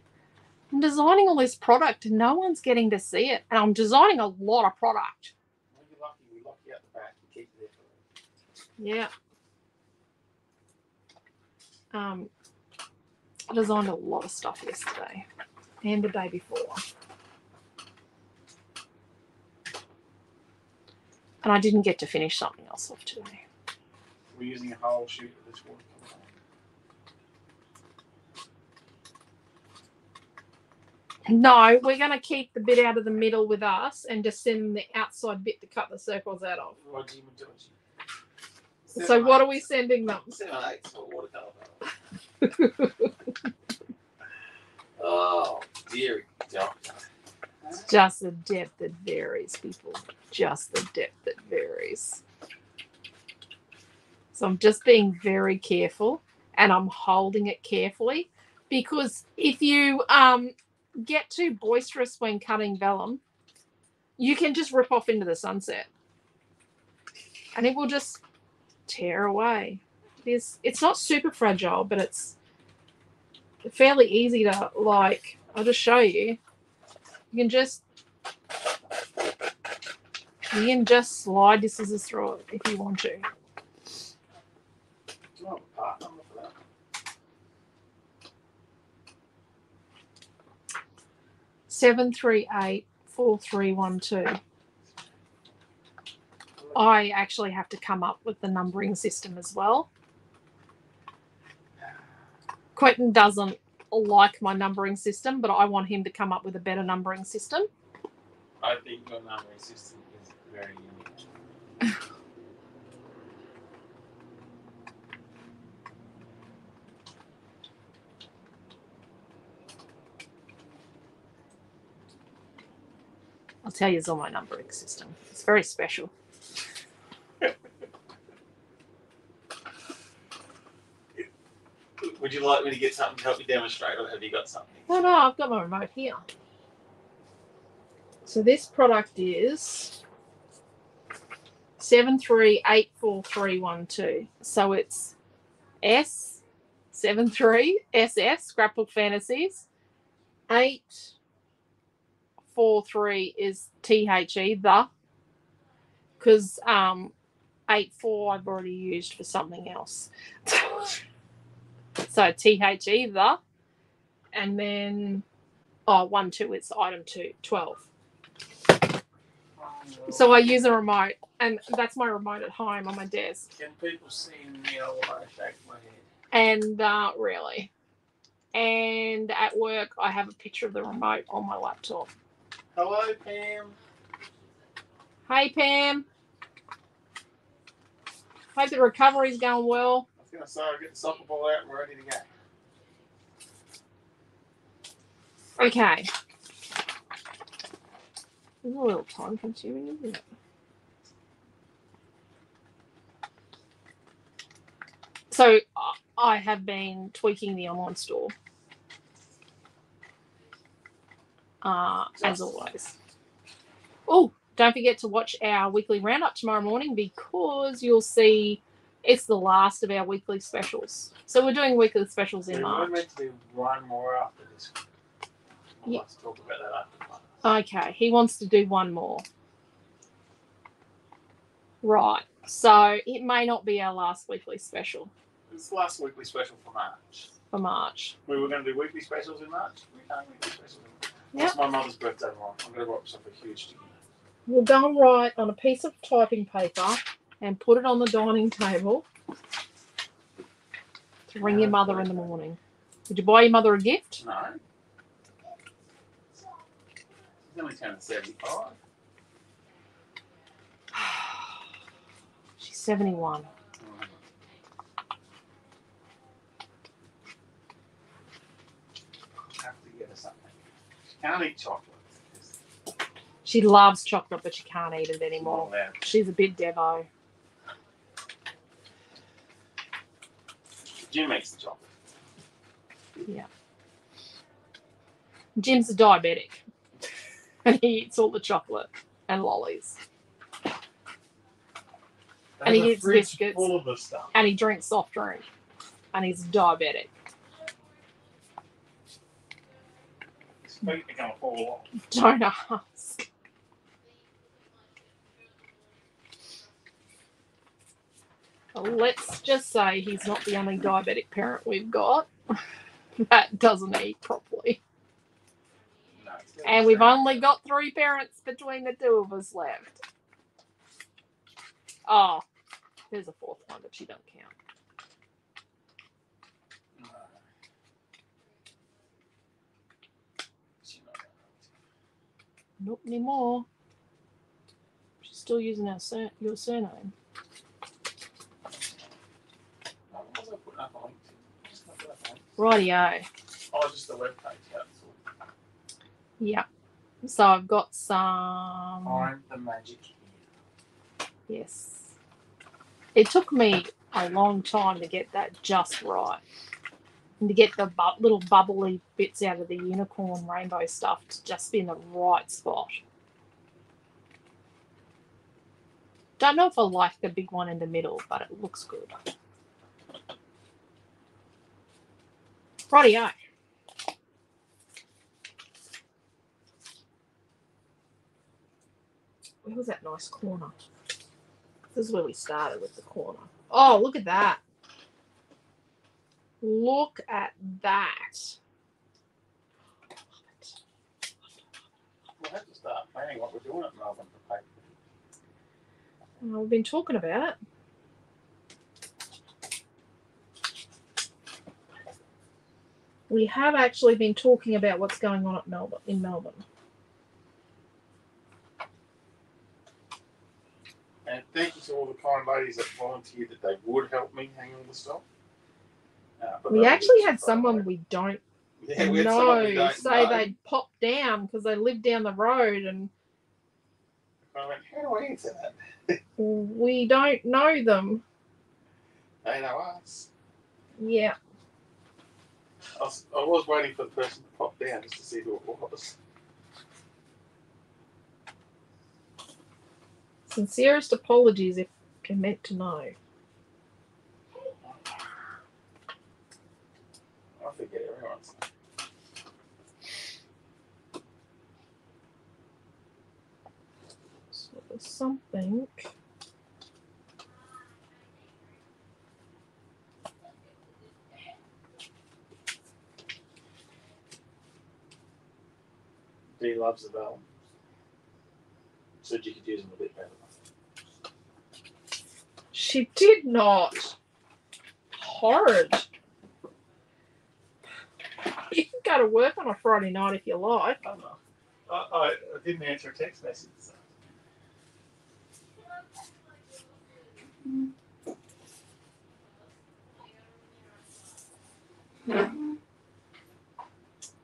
I'm designing all this product and no one's getting to see it. And I'm designing a lot of product. You're lucky, we lock you out the back and keep you there Yeah. Um, I designed a lot of stuff yesterday and the day before. And I didn't get to finish something else off today. We're using a whole shoot of this watercolor. No, we're going to keep the bit out of the middle with us and just send the outside bit to cut the circles out of. So, what are we sending them? Oh, dear doctor. Just the depth that varies, people. Just the depth that varies. So I'm just being very careful and I'm holding it carefully because if you um, get too boisterous when cutting vellum, you can just rip off into the sunset and it will just tear away. It is, it's not super fragile, but it's fairly easy to like. I'll just show you. You can just you can just slide your scissors through it if you want to. Seven three eight four three one two. I actually have to come up with the numbering system as well. Quentin doesn't like my numbering system, but I want him to come up with a better numbering system. I think your numbering system is very unique. I'll tell you, it's all my numbering system. It's very special. Would you like me to get something to help you demonstrate, or have you got something? Oh no, I've got my remote here. So this product is seven three eight four three one two. So it's S seven three SS Scrapbook Fantasies. Eight four three is THE the because um four I've already used for something else. so THE the and then oh one two it's item two 12. So I use a remote and that's my remote at home on my desk. Can people see me or I shake my head? and uh, really. And at work, I have a picture of the remote on my laptop. Hello, Pam. Hey, Pam. Hope the recovery's going well. I was going to say, I'll get the soccer ball out and we're ready to go. Okay. It's a little time consuming, isn't it? So I have been tweaking the online store. Uh, as always. Oh, don't forget to watch our weekly roundup tomorrow morning because you'll see it's the last of our weekly specials. So we're doing weekly specials in March. We're meant to do one more after this. We'll Yeah. Let's talk about that after. class. Okay, he wants to do one more. Right. So it may not be our last weekly special It's the last weekly special for March. for March. We were going to do weekly specials in March. We can't weekly specials in March. Yeah. It's my mother's birthday tomorrow. I'm going to write myself a huge sticky. We'll go and write on a piece of typing paper and put it on the dining table to ring your mother in the morning. Did you buy your mother a gift? No. She's only turning 75. She's 71. Mm. Have to get her something. She can't eat chocolate. She loves chocolate, but she can't eat it anymore. She's a bit devo. Jim makes the chocolate. Yeah. Jim's a diabetic. And he eats all the chocolate and lollies. And he eats biscuits. Full of the stuff. And he drinks soft drink. And he's diabetic. His feet are going to fall. Don't ask. Well, let's just say he's not the only diabetic parent we've got that doesn't eat properly. And we've only got three parents between the two of us left. Oh, there's a fourth one, but she don't count. No. Not Not anymore. She's still using our sur- your surname. No, what was I putting up on LinkedIn? Just not put up on- Rightio. Oh, just the web page. Yeah. So I've got some. I'm the magic here. Yes. It took me a long time to get that just right. And to get the bu- little bubbly bits out of the unicorn rainbow stuff to just be in the right spot. Don't know if I like the big one in the middle, but it looks good. Rightio. Where was that nice corner? This is where we started with the corner. Oh, look at that. Look at that. We'll have to start planning what we're doing at Melbourne for paper. Well, we've been talking about it. We have actually been talking about what's going on at Melbourne in Melbourne. And thank you to all the kind ladies that volunteered that they would help me hang all the stuff. Uh, We actually had away. someone we don't yeah, we someone we know don't say know. they'd pop down because they live down the road and I went, how do I answer that? we don't know them. They know us. Yeah. I was, I was waiting for the person to pop down just to see who it was. Sincerest apologies if you're meant to know. I forget everyone's name. So there's something. Dee loves the vellum. Said you could use them a bit better. She did not. Horrid. You can go to work on a Friday night if you like. I don't know. I, I, I didn't answer a text message. So.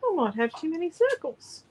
I might have too many circles.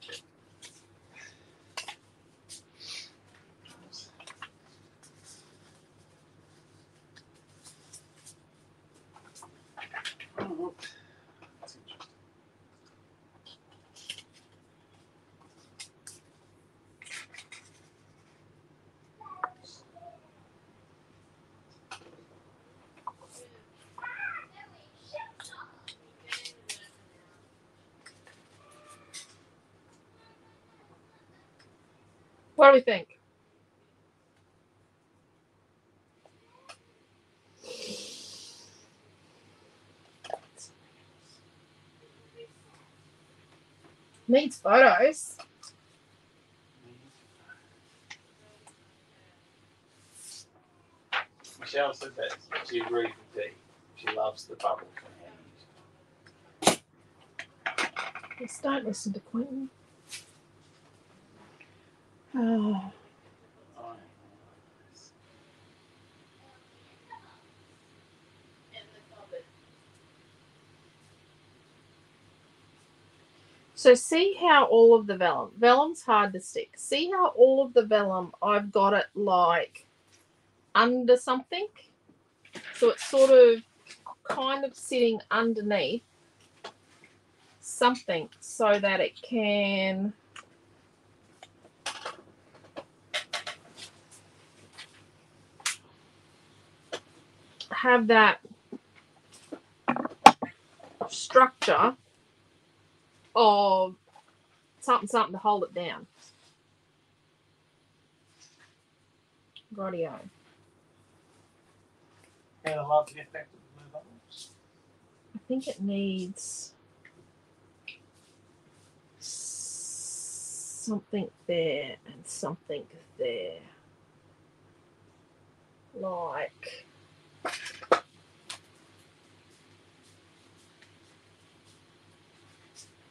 What do we think? Needs photos. Michelle said that she agreed with Dee. She loves the bubble from. Just don't listen to Quentin. Oh, So see how all of the vellum, vellum's hard to stick. See how all of the vellum, I've got it like under something. So it's sort of kind of sitting underneath something so that it can have that structure of something something to hold it down. Rightio. And I love the effect of the blue bubbles. I think it needs something there and something there. Like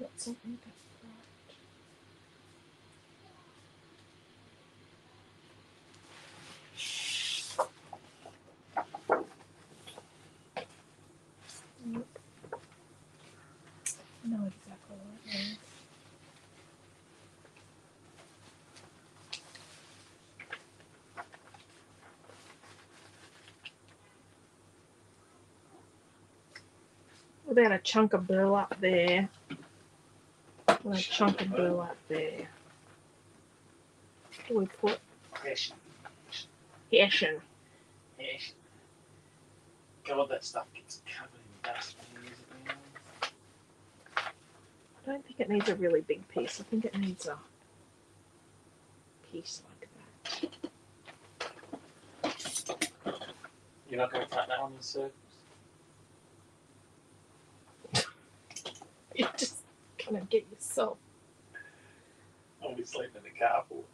not something About a chunk of burlap there? And a chunk of burlap there. What do we put Hessian. Hessian. Hessian. God, that stuff gets covered in dust when you use it. I don't think it needs a really big piece. I think it needs a piece like that. You're not going to cut that on the circles? You just kind of get yourself. I'll be sleeping in the carpool.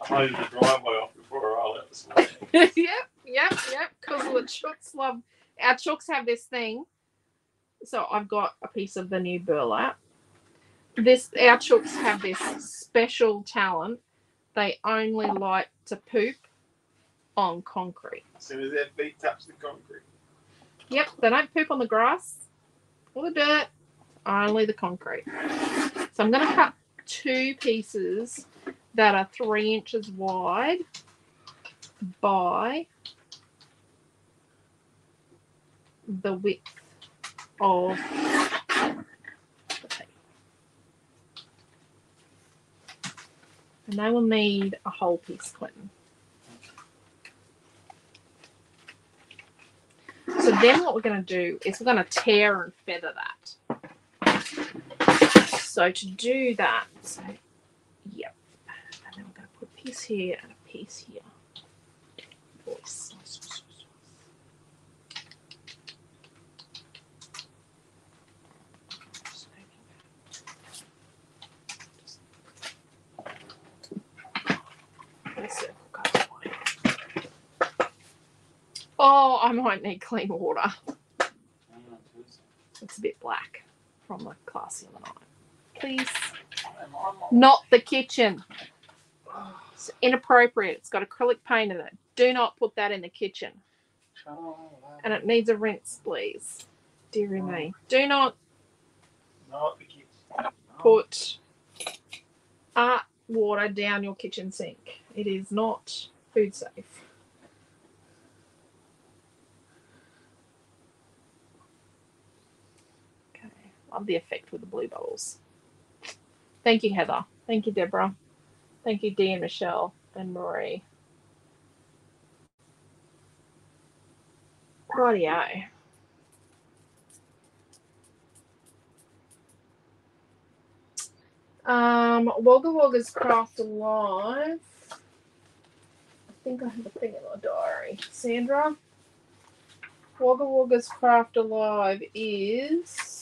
I mowed the driveway off before I out this morning. yep, yep, yep. Because the chooks love our chooks have this thing. So I've got a piece of the new burlap. This our chooks have this special talent. They only like to poop on concrete. As soon as their feet touch the concrete. Yep, they don't poop on the grass or the dirt, only the concrete. So I'm going to cut two pieces that are three inches wide by the width of the tape. And they will need a whole piece, Clinton. Then what we're going to do is we're going to tear and feather that. So to do that, so yep, and then we're going to put a piece here and a piece here. Voice. Oh, I might need clean water. It's a bit black from the class the night. Please. Not the kitchen. It's inappropriate. It's got acrylic paint in it. Do not put that in the kitchen. And it needs a rinse, please. Dearie me. Do not put art water down your kitchen sink. It is not food safe. Love the effect with the blue bubbles. Thank you, Heather. Thank you, Deborah. Thank you, Dee Michelle and Marie. Rightio. Um, Wagga Wagga's Craft Alive. I think I have a thing in my diary. Sandra, Wagga Wagga's Craft Alive is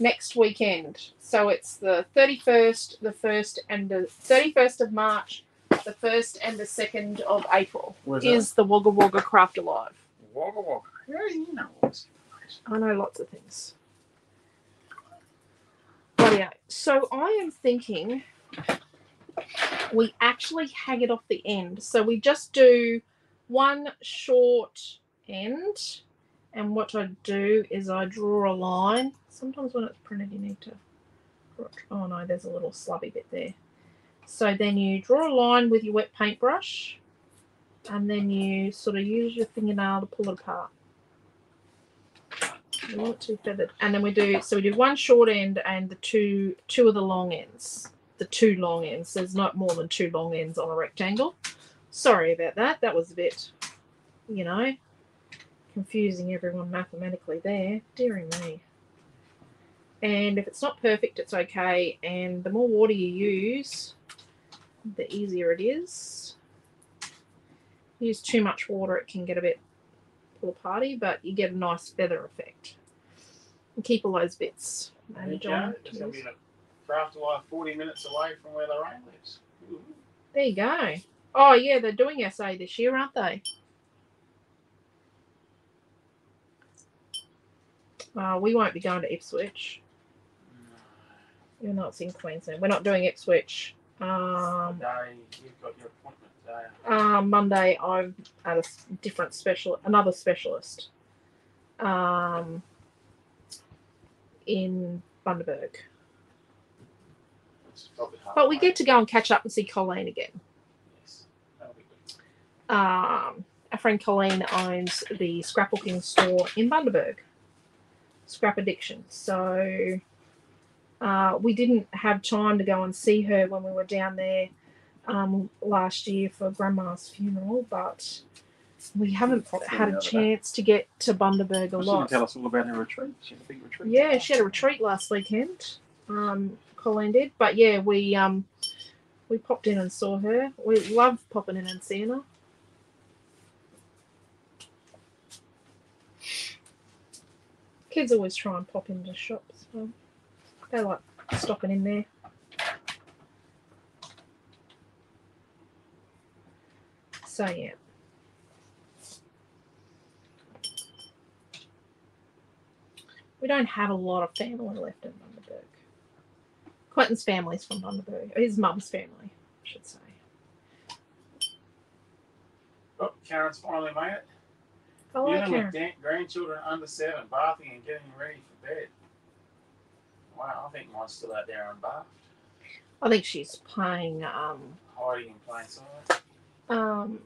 next weekend. So it's the 31st, the 1st, and the 31st of March, the 1st and the 2nd of April Where's is the Wagga Wagga Craft Alive. Wagga. How do you know? I know lots of things. Oh, Rightio. So I am thinking we actually hang it off the end. So we just do one short end. And what I do is I draw a line. Sometimes when it's printed, you need to. Oh no, there's a little slubby bit there. So then you draw a line with your wet paintbrush, and then you sort of use your fingernail to pull it apart. We feathered, and then we do so we do one short end and the two two of the long ends. The two long ends. There's not more than two long ends on a rectangle. Sorry about that. That was a bit, you know, confusing everyone mathematically there. Dearing me. And if it's not perfect, it's okay. And the more water you use, the easier it is. Use too much water, it can get a bit pull party, but you get a nice feather effect. And keep all those bits. There Maybe you John, go. It's going to be the craft alive 40 minutes away from where the rain lives. Ooh. There you go. Oh yeah, they're doing SA this year, aren't they? Uh, we won't be going to Ipswich. You're not in Queensland. We're not doing Ipswich. Um, you've got your appointment day. uh, Monday, I'm at a s- different special, another specialist, um, in Bundaberg. It's probably half But we get to go and catch up and see Colleen again. Yes, that'll be good. um, our friend Colleen owns the scrapbooking store in Bundaberg, Scrap Addiction. So uh, we didn't have time to go and see her when we were down there um, last year for Grandma's funeral, but we haven't had a chance to get to Bundaberg a lot. She can lot. tell us all about her retreat. She had a big retreat. Yeah, she had a retreat last weekend. Um, Colleen did, but yeah, we um, we popped in and saw her. We love popping in and seeing her. Kids always try and pop into shops. So they like stopping in there. So yeah. We don't have a lot of family left in Bundaberg. Quentin's family's from Bundaberg. Oh, his mum's family, I should say. Oh, Karen's finally made it. Hello, Dealing Karen. with grandchildren under seven, bathing and getting ready for bed. Wow, I think mine's still out there unbathed, I think she's playing. Um, hiding in plain sight. um,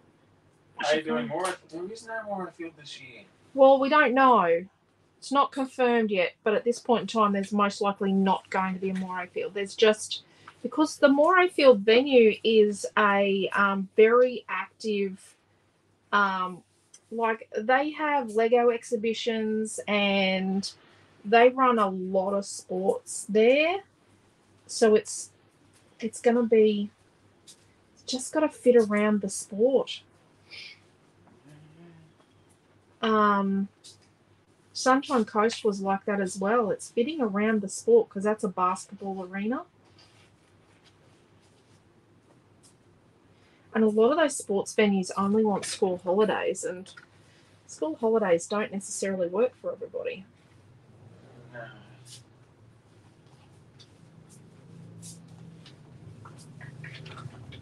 How you she doing, playing- Maura? There is no Morayfield this year. Well, we don't know. It's not confirmed yet, but at this point in time, there's most likely not going to be a Morayfield. There's just because the Morayfield venue is a um, very active um, like they have Lego exhibitions and they run a lot of sports there. So it's it's gonna be just gotta fit around the sport. Um Sunshine Coast was like that as well. It's fitting around the sport because that's a basketball arena. And a lot of those sports venues only want school holidays, and school holidays don't necessarily work for everybody. No.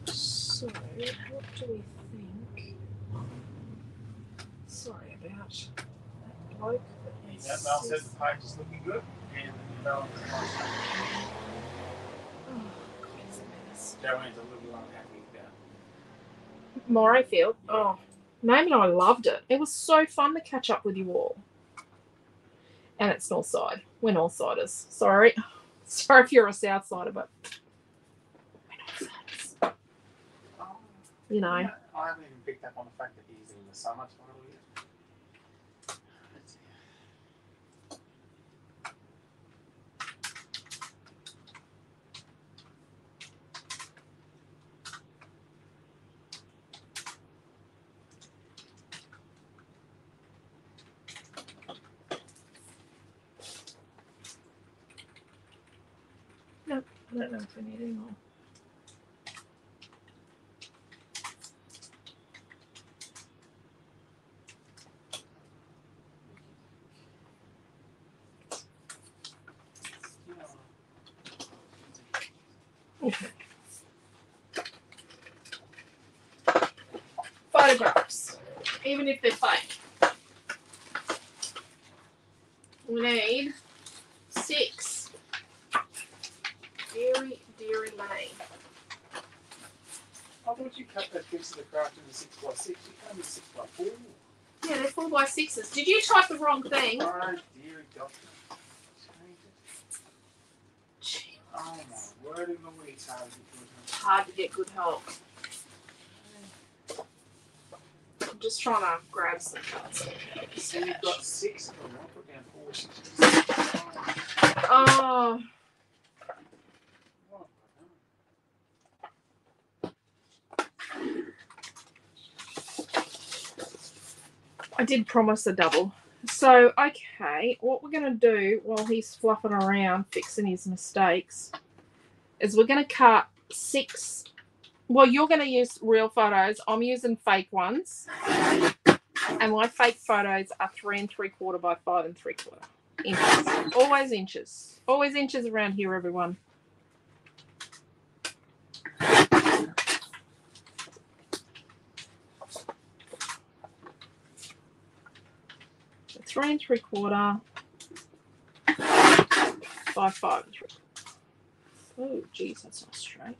So, what do we think? Sorry about that but it's Yeah, just- the page is looking good, and the God, it's a mess. Joanne's a little unhappy about. Morayfield. Oh, Name and I loved it. It was so fun to catch up with you all. And it's Northside. We're North Northsiders. Sorry. Sorry if you're a South Southsider, but we're Northsiders. Oh, You know. I haven't even picked up on the fact that he's in the summer title yet. Let's see. I know, Okay. Photographs, even if they're fake. We need six. Dairy, Dairy Lane. I thought you cut that piece of the craft into six by six. You cut it six by four. Yeah, they're Did you type the wrong thing? Oh dear. Gee, Oh my word in the weeds, how did you do it? hard to get good help. I'm just trying to grab some cards. So you've got six of them. I'll put down four. Oh, did promise a double. So, okay, what we're going to do while he's fluffing around fixing his mistakes is we're going to cut six. Well, you're going to use real photos. I'm using fake ones. And my fake photos are three and three quarter by five and three quarter inches. Always inches. Always inches around here, everyone. Three and three quarter by five and three. Oh, geez, that's not straight.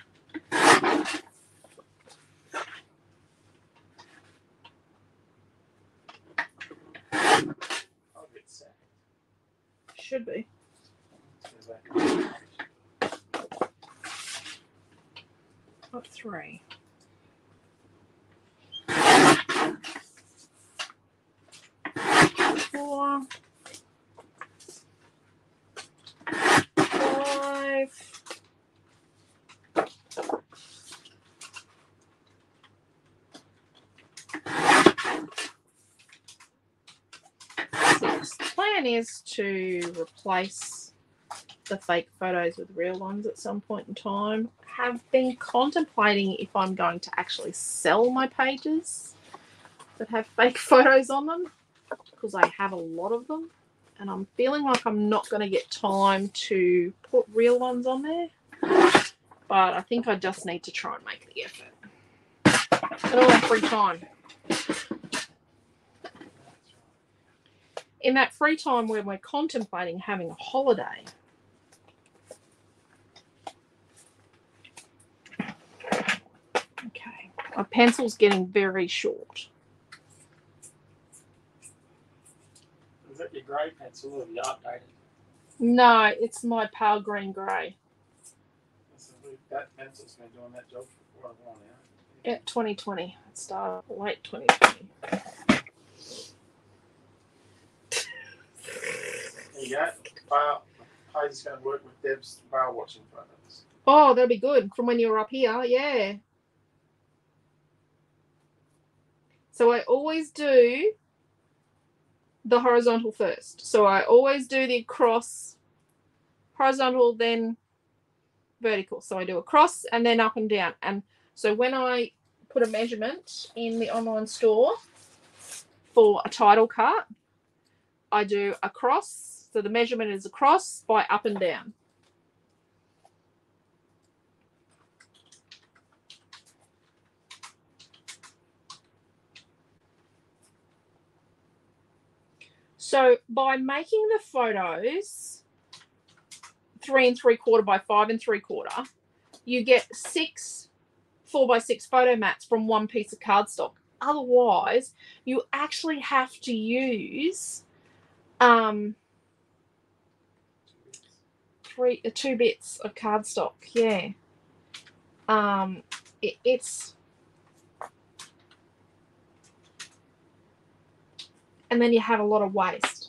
Should be. Up three. Five. Plan is to replace the fake photos with real ones at some point in time. Have been contemplating if I'm going to actually sell my pages that have fake photos on them because I have a lot of them and I'm feeling like I'm not going to get time to put real ones on there. But I think I just need to try and make the effort. And all that free time. In that free time when we're contemplating having a holiday, Okay. My pencil's getting very short. grey pencil or the updated? No, it's my pale green grey. That pencil's been doing that job for quite a while now. Yeah, 2020. It started late 2020. There you go. Bar, Paige's going to work with Deb's bar watching photos. Oh, that'll be good from when you were up here. Yeah. So I always do the horizontal first. So I always do the cross horizontal, then vertical. So I do a cross and then up and down. And so when I put a measurement in the online store for a title cut, I do a cross. So the measurement is a cross by up and down. So by making the photos three and three quarter by five and three quarter, you get six four by six photo mats from one piece of cardstock. Otherwise, you actually have to use um three uh, two bits of cardstock. Yeah. Um it, it's and then you have a lot of waste.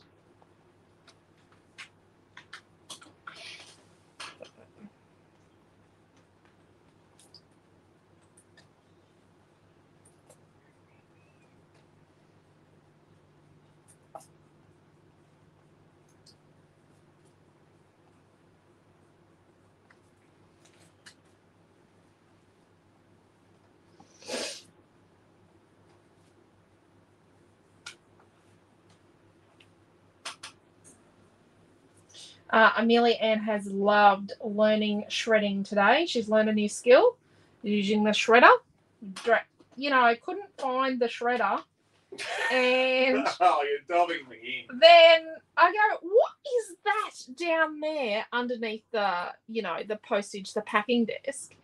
Uh, Amelia Ann has loved learning shredding today. She's learned a new skill using the shredder. You know, I couldn't find the shredder. And oh, you're dobbing me in. then I go, what is that down there underneath the, you know, the postage, the packing desk?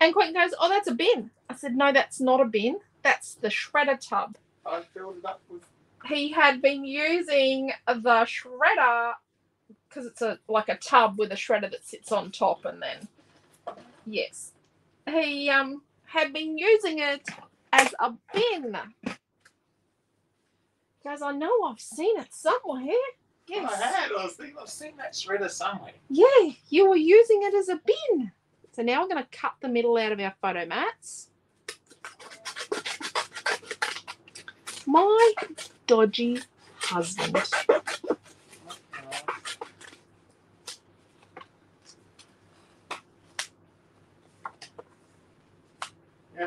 And Quentin goes, oh, that's a bin. I said, no, that's not a bin. That's the shredder tub. I filled it up with. He had been using the shredder because it's a like a tub with a shredder that sits on top, and then yes, he um had been using it as a bin. Guys, I know I've seen it somewhere. Yes. I had. I was thinking, I've seen that shredder somewhere. Yeah, you were using it as a bin. So now we're going to cut the middle out of our photo mats. My dodgy husband.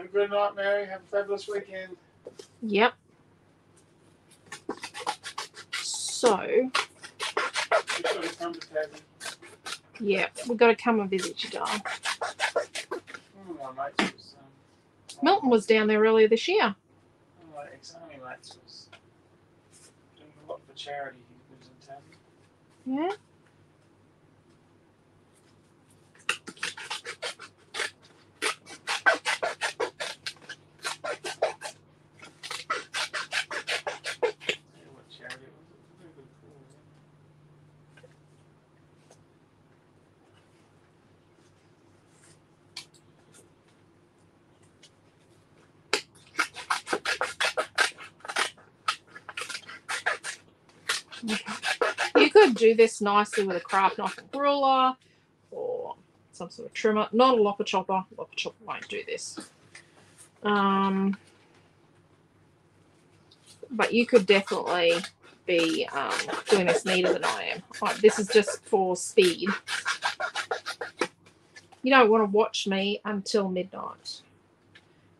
Have a good night, Mary. Have a fabulous weekend. Yep. So, yeah, we've got to come and visit you, darling. Was. Milton was down there earlier this year. Yeah, what charity it was. It was a very good cause. You do this nicely with a craft knife and ruler or some sort of trimmer. Not a lopper chopper. Lopper chopper won't do this. Um, but you could definitely be um, doing this neater than I am. Like, this is just for speed. You don't want to watch me until midnight.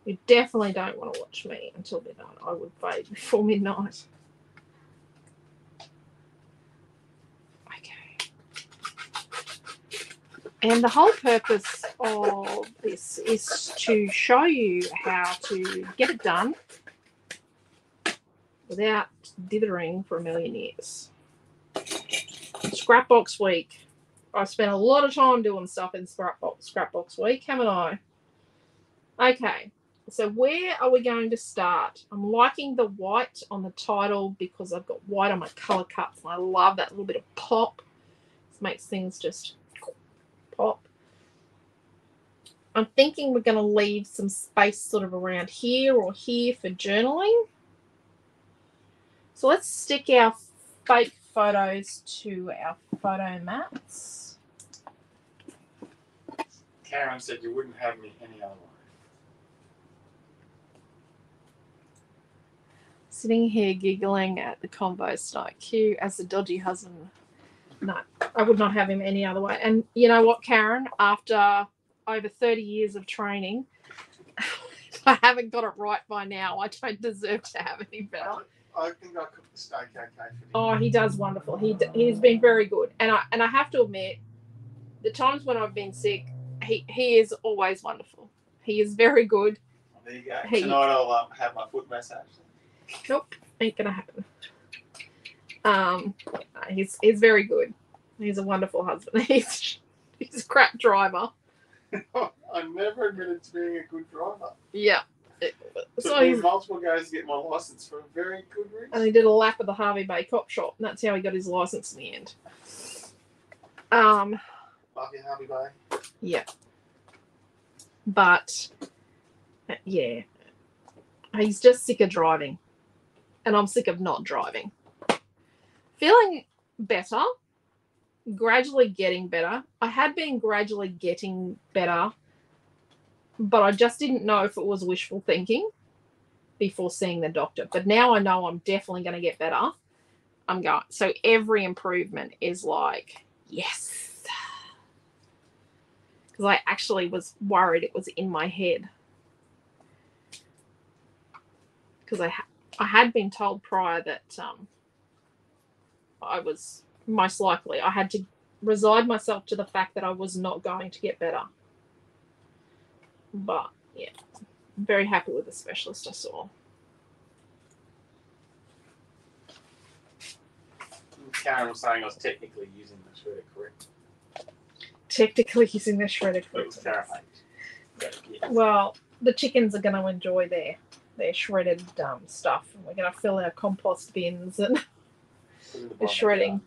You definitely don't want to watch me until midnight. I would fade before midnight. And the whole purpose of this is to show you how to get it done without dithering for a million years. Scrapbox week. I've spent a lot of time doing stuff in Scrapbox Scrapbox week, haven't I? Okay, so where are we going to start? I'm liking the white on the title because I've got white on my color cuts and I love that little bit of pop. It makes things just pop. I'm thinking we're going to leave some space sort of around here or here for journaling. So let's stick our fake photos to our photo mats. Karen said you wouldn't have me any other way. Sitting here giggling at the convo start cue as the dodgy husband. No, I would not have him any other way. And you know what, Karen? After over 30 years of training, I haven't got it right by now, I don't deserve to have any better. I think I cooked the steak okay for you. Oh, he does wonderful. He he's been very good, and I and I have to admit, the times when I've been sick, he he is always wonderful. He is very good. There you go. Tonight I'll um, have my foot massage. Nope, ain't gonna happen. Um, he's he's very good. He's a wonderful husband. He's he's a crap driver. I never admitted to being a good driver. Yeah. It- so he's multiple guys to get my license for a very good reason. and he did a lap of the Hervey Bay cop shop, and that's how he got his license in the end. Um, you, Hervey Bay. Yeah. But yeah. He's just sick of driving. And I'm sick of not driving. Feeling better, gradually getting better. I had been gradually getting better, but I just didn't know if it was wishful thinking before seeing the doctor. But now I know I'm definitely going to get better. I'm going. So every improvement is like, yes because I actually was worried it was in my head. Because I, ha- I had been told prior that um, I was most likely, I had to resign myself to the fact that I was not going to get better. But yeah, I'm very happy with the specialist I saw. Karen was saying I was technically using the shredder correct. Technically using the shredded But it was fruit. Karen mate. But, yeah. Well, the chickens are going to enjoy their their shredded um, stuff, and we're going to fill our compost bins and Put it in the shredding.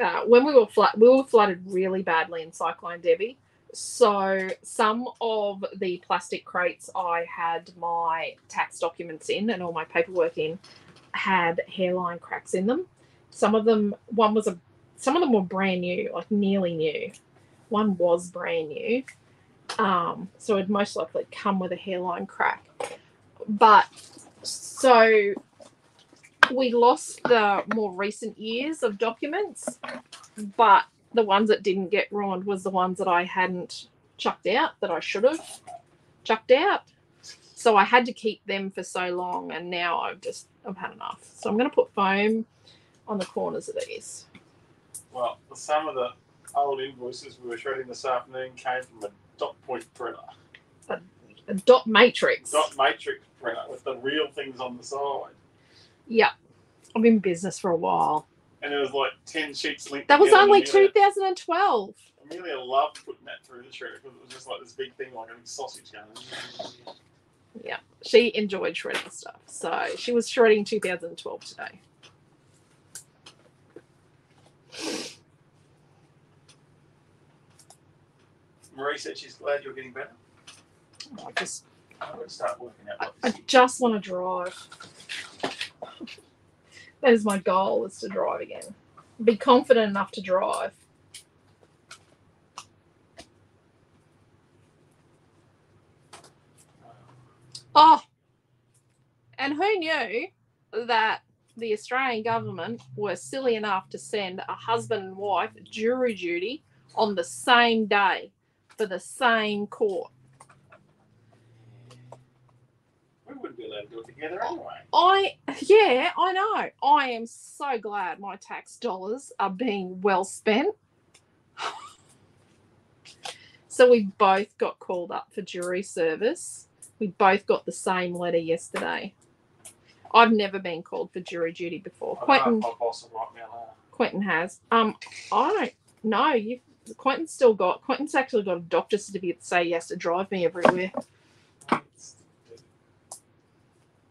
Uh, when we were flood, we were flooded really badly in Cyclone Debbie. So some of the plastic crates I had my tax documents in and all my paperwork in had hairline cracks in them. Some of them, one was a, some of them were brand new, like nearly new. One was brand new, um, so it'd most likely come with a hairline crack. But so we lost the more recent years of documents, but the ones that didn't get ruined was the ones that I hadn't chucked out that I should have chucked out. So I had to keep them for so long, and now I've just I've had enough. So I'm going to put foam on the corners of these. Well, some of the old invoices we were shredding this afternoon came from a dot point printer, A dot matrix. dot matrix printer with the real things on the side. Yeah, I've been in business for a while. And it was like 10 sheets linked That was only Amelia- 2012. Amelia loved putting that through the shredder because it was just like this big thing, like a sausage going. Yeah, she enjoyed shredding stuff. So she was shredding 2012 today. Marie said she's glad you're getting better. I just I'm going to start working out I, I just want to drive. That is my goal is to drive again. Be confident enough to drive. Oh, and who knew that the Australian government were silly enough to send a husband and wife jury duty on the same day for the same court? We wouldn't be allowed to do it together anyway. I yeah, I know. I am so glad my tax dollars are being well spent. so we both got called up for jury service. We both got the same letter yesterday. I've never been called for jury duty before. Quentin ask my boss to write me a letter. Quentin has. Um, I don't know. You Quentin's still got Quentin's actually got a doctor's certificate to say he has to drive me everywhere.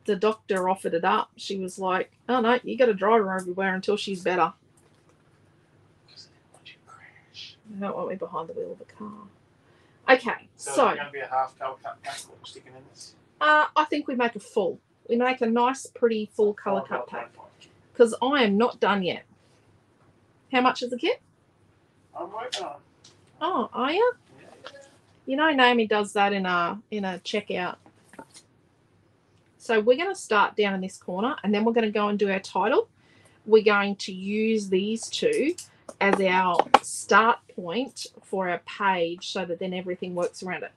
The doctor offered it up. She was like, "Oh no, you got to drive her everywhere until she's better." I didn't want you to crash. They don't want me behind the wheel of a car. Okay, So, so, going to be a half colour cut pack sticking in this? uh, I think we make a full. We make a nice, pretty full color Five cut pack. because I am not done yet. How much is the kit? I'm working on. Oh, are you? Yeah. You know, Naomi does that in a in a checkout. So we're going to start down in this corner, and then we're going to go and do our title. We're going to use these two as our start point for our page, so that then everything works around it.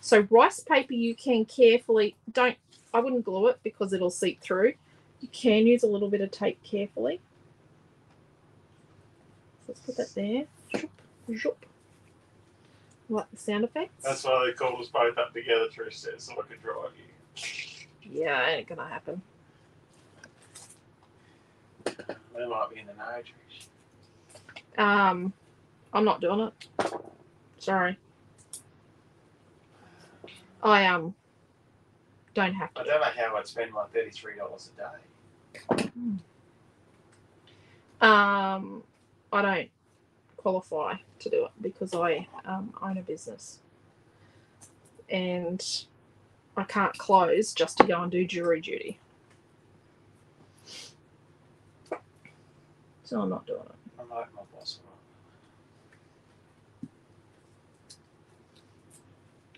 So rice paper, you can carefully don't. I wouldn't glue it because it'll seep through. You can use a little bit of tape carefully. Let's put that there. Zoop. Like the sound effects. That's why they called us both up together, Trish said, so I could drive you. Yeah, ain't gonna happen. They might be in the Um, I'm not doing it. Sorry. I um don't have I don't know how I'd spend my thirty-three dollars a day. Um, I don't qualify to do it because I um, own a business, and I can't close just to go and do jury duty. So I'm not doing it. I'm like my boss.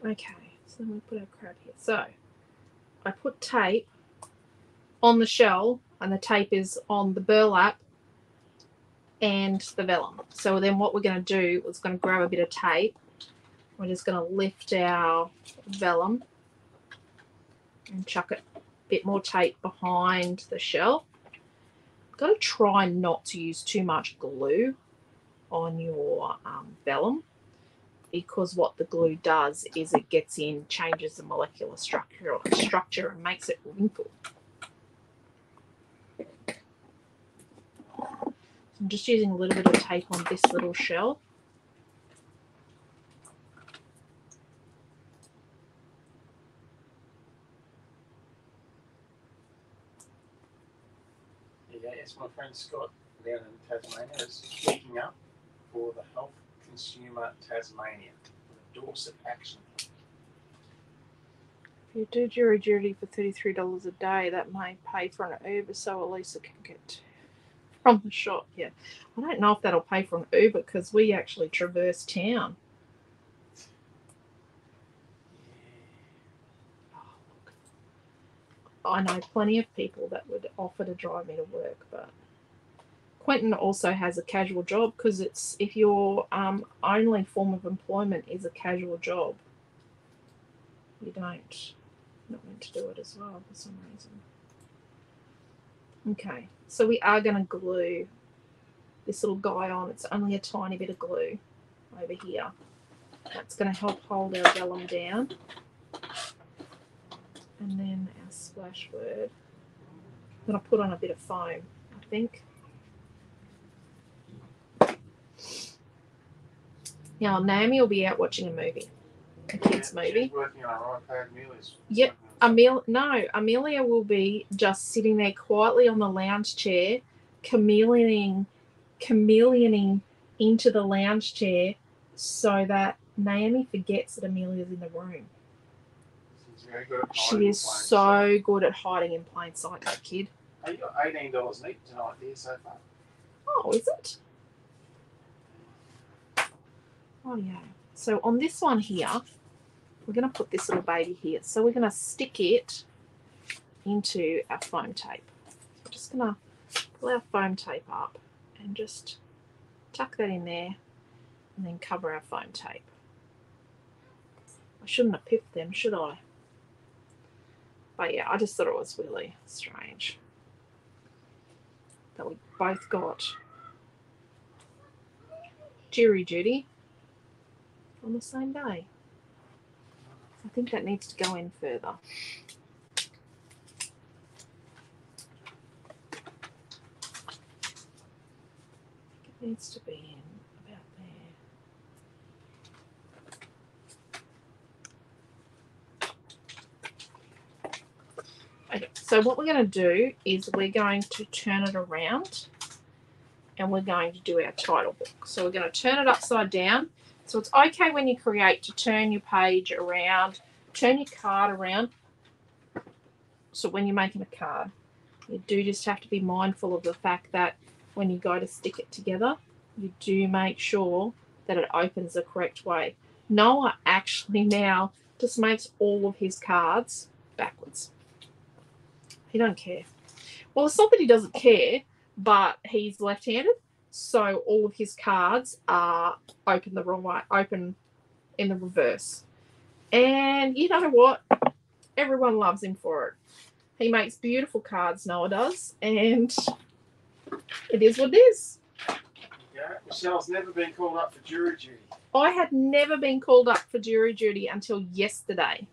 Okay, so then we put our crab here. So I put tape on the shell, and the tape is on the burlap and the vellum. So then what we're going to do is going to grab a bit of tape. We're just going to lift our vellum and chuck it a bit more tape behind the shell. Got to try not to use too much glue on your um, vellum because what the glue does is it gets in, changes the molecular structure structure and makes it wrinkle. I'm just using a little bit of tape on this little shell. Yes, my friend Scott down in Tasmania is speaking up for the Health Consumer Tasmania, the Dorset Action. If you do jury duty for thirty-three dollars a day, that may pay for an Uber, so it can get from the shop. Yeah, I don't know if that'll pay for an Uber because we actually traverse town. Oh, look. I know plenty of people that would offer to drive me to work, but Quentin also has a casual job because it's if your um, only form of employment is a casual job, you don't not meant to do it as well for some reason. Okay, so we are going to glue this little guy on. It's only a tiny bit of glue over here. That's going to help hold our vellum down. And then splash word. Then to put on a bit of foam, I think. Now, Naomi will be out watching a movie, a kids' Yeah, movie. She's working on her iPad Millie's. Yep. Amel, no, Amelia will be just sitting there quietly on the lounge chair, chameleoning, chameleoning into the lounge chair so that Naomi forgets that Amelia's in the room. She's very good at She is so good at hiding in plain sight, that kid. You got eighteen dollars neat tonight, dear, so far. Oh, is it? Oh, yeah. So on this one here, we're going to put this little baby here. So we're going to stick it into our foam tape. I'm just to pull our foam tape up and just tuck that in there and then cover our foam tape. I shouldn't have pipped them, should I? But yeah, I just thought it was really strange that we both got jury duty on the same day. I think that needs to go in further. It needs to be in about there. Okay, so what we're going to do is we're going to turn it around and we're going to do our title book. So we're going to turn it upside down. So it's okay when you create to turn your page around, turn your card around. So when you're making a card, You do just have to be mindful of the fact that when you go to stick it together, you do make sure that it opens the correct way. Noah actually now just makes all of his cards backwards. He don't care. Well, it's not that he doesn't care, but he's left-handed, so all of his cards are open the wrong way, open in the reverse. And you know what? Everyone loves him for it. He makes beautiful cards, Noah does, and it is what it is. Yeah, Michelle's never been called up for jury duty. I had never been called up for jury duty until yesterday.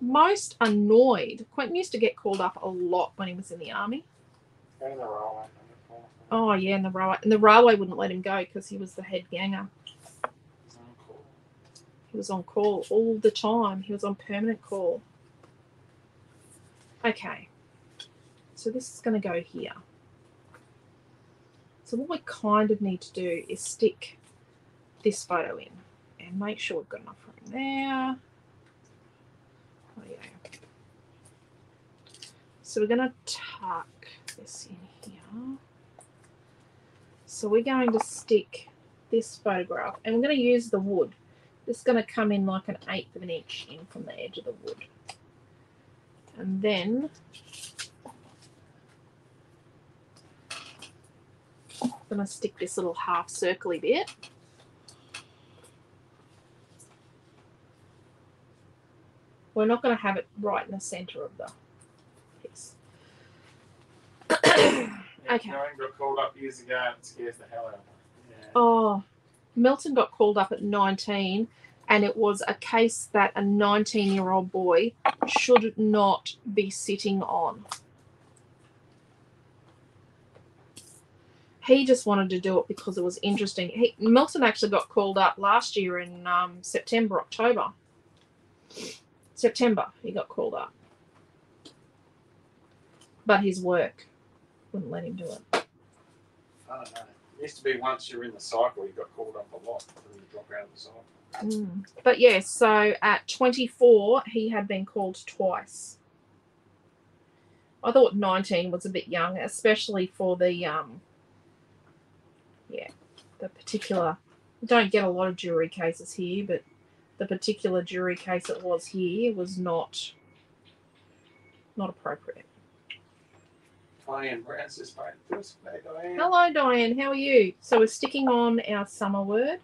Most annoyed. Quentin used to get called up a lot when he was in the army. The. Oh yeah, and the railway and the railway wouldn't let him go because he was the head ganger. He's on call. He was on call all the time. He was on permanent call. Okay. So this is going to go here. So what we kind of need to do is stick this photo in and make sure we've got enough room there. Yeah. So we're going to tuck this in here. So we're going to stick this photograph and we're going to use the wood. It's going to come in like an eighth of an inch in from the edge of the wood. And then I'm going to stick this little half circly bit. We're not going to have it right in the center of the piece. Okay. No one got called up years ago it scares the hell out of me. Yeah. Oh, Milton got called up at 19, and it was a case that a 19 year old boy should not be sitting on. He just wanted to do it because it was interesting. He, Milton actually got called up last year in um, September, October. September, he got called up. But his work wouldn't let him do it. I don't know. It used to be once you're in the cycle, you got called up a lot and you drop out of the cycle. Mm. But yes, so at 24, he had been called twice. I thought 19 was a bit young, especially for the um, yeah, the particular. We don't get a lot of jury cases here, but the particular jury case it was here was not not appropriate. Diane Brown says, mate, first mate, Diane. Hello, Diane. How are you? So we're sticking on our summer word,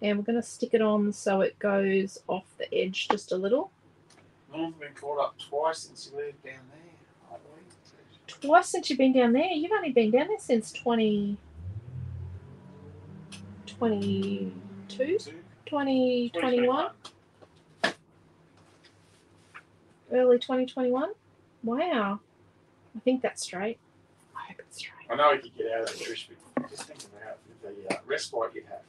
and we're going to stick it on so it goes off the edge just a little. Norm's been called up twice since you lived down there. I believe. Twice since you've been down there. You've only been down there since 20, 22, Two? 20, 21, early 2021. Wow. I think that's straight. I hope it's straight. I know you could get out of that, Trish, but just think about the uh, respite you'd have.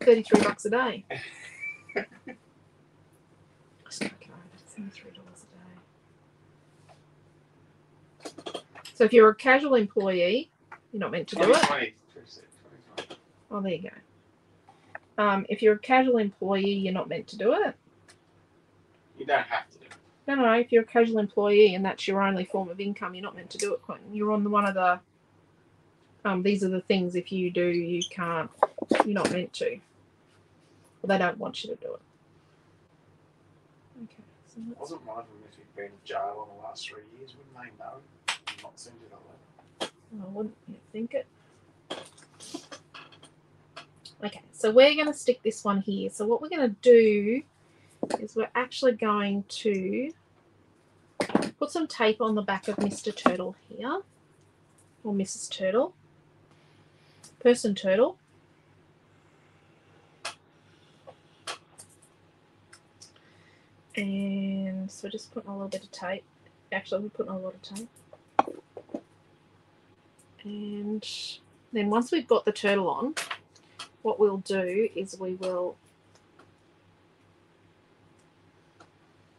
33 bucks a day. I still can't. It's $73 a day. So if you're a casual employee, you're not meant to do it. 2020, Trish said, 2020. Oh, there you go. Um, if you're a casual employee, you're not meant to do it. You don't have to do it. No, no. If you're a casual employee and that's your only form of income, you're not meant to do it, Quentin. You're on the one of the. Um, these are the things. If you do, you can't. You're not meant to. Well, they don't want you to do it. Okay. So I let's, wasn't minding if you'd been in jail in the last three years, wouldn't they know? Not send you the letter. I wouldn't you think it. Okay, so we're going to stick this one here. So what we're going to do is we're actually going to put some tape on the back of Mr. Turtle here, or Mrs. Turtle, person turtle. And so just putting a little bit of tape. Actually, we're putting a lot of tape. And then once we've got the turtle on, what we'll do is we will.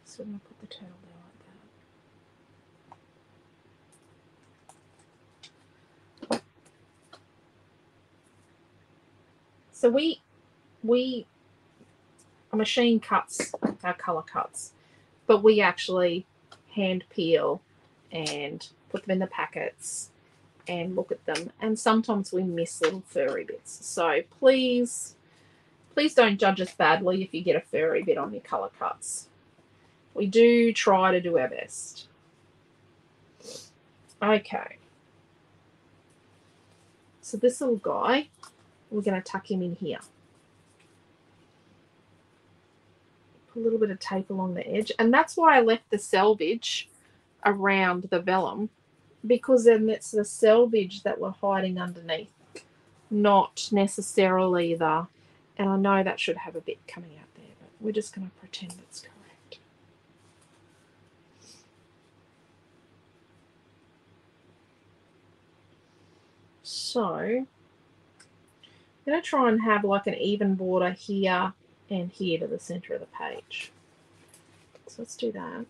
So I'm going to put the there like that. So we we a machine cuts our color cuts, but we actually hand peel and put them in the packets and look at them. And sometimes we miss little furry bits. So please, please don't judge us badly if you get a furry bit on your colour cuts. We do try to do our best. Okay. So this little guy, we're going to tuck him in here. Put a little bit of tape along the edge. And that's why I left the selvage around the vellum because then it's the selvage that we're hiding underneath, not necessarily the, and I know that should have a bit coming out there, but we're just going to pretend it's correct. So, I'm going to try and have like an even border here and here to the center of the page. So let's do that.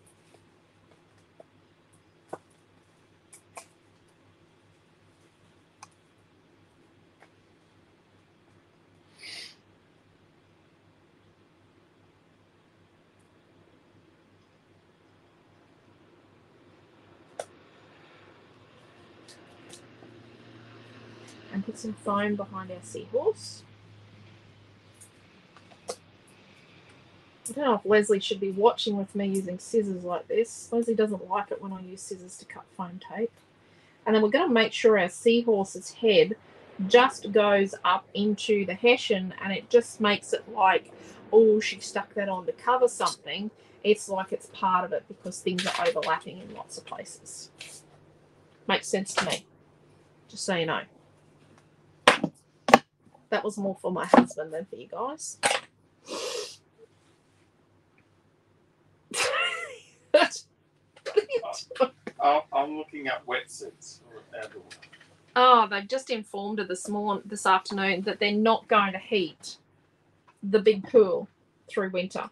And put some foam behind our seahorse. I don't know if Leslie should be watching with me using scissors like this. Leslie doesn't like it when I use scissors to cut foam tape. And then we're going to make sure our seahorse's head just goes up into the hessian and it just makes it like, oh, she stuck that on to cover something. It's like it's part of it because things are overlapping in lots of places. Makes sense to me. Just so you know. That was more for my husband than for you guys. I'm, I'm looking at wetsuits for our daughter. oh, ah, they've just informed her this morning, this afternoon, that they're not going to heat the big pool through winter,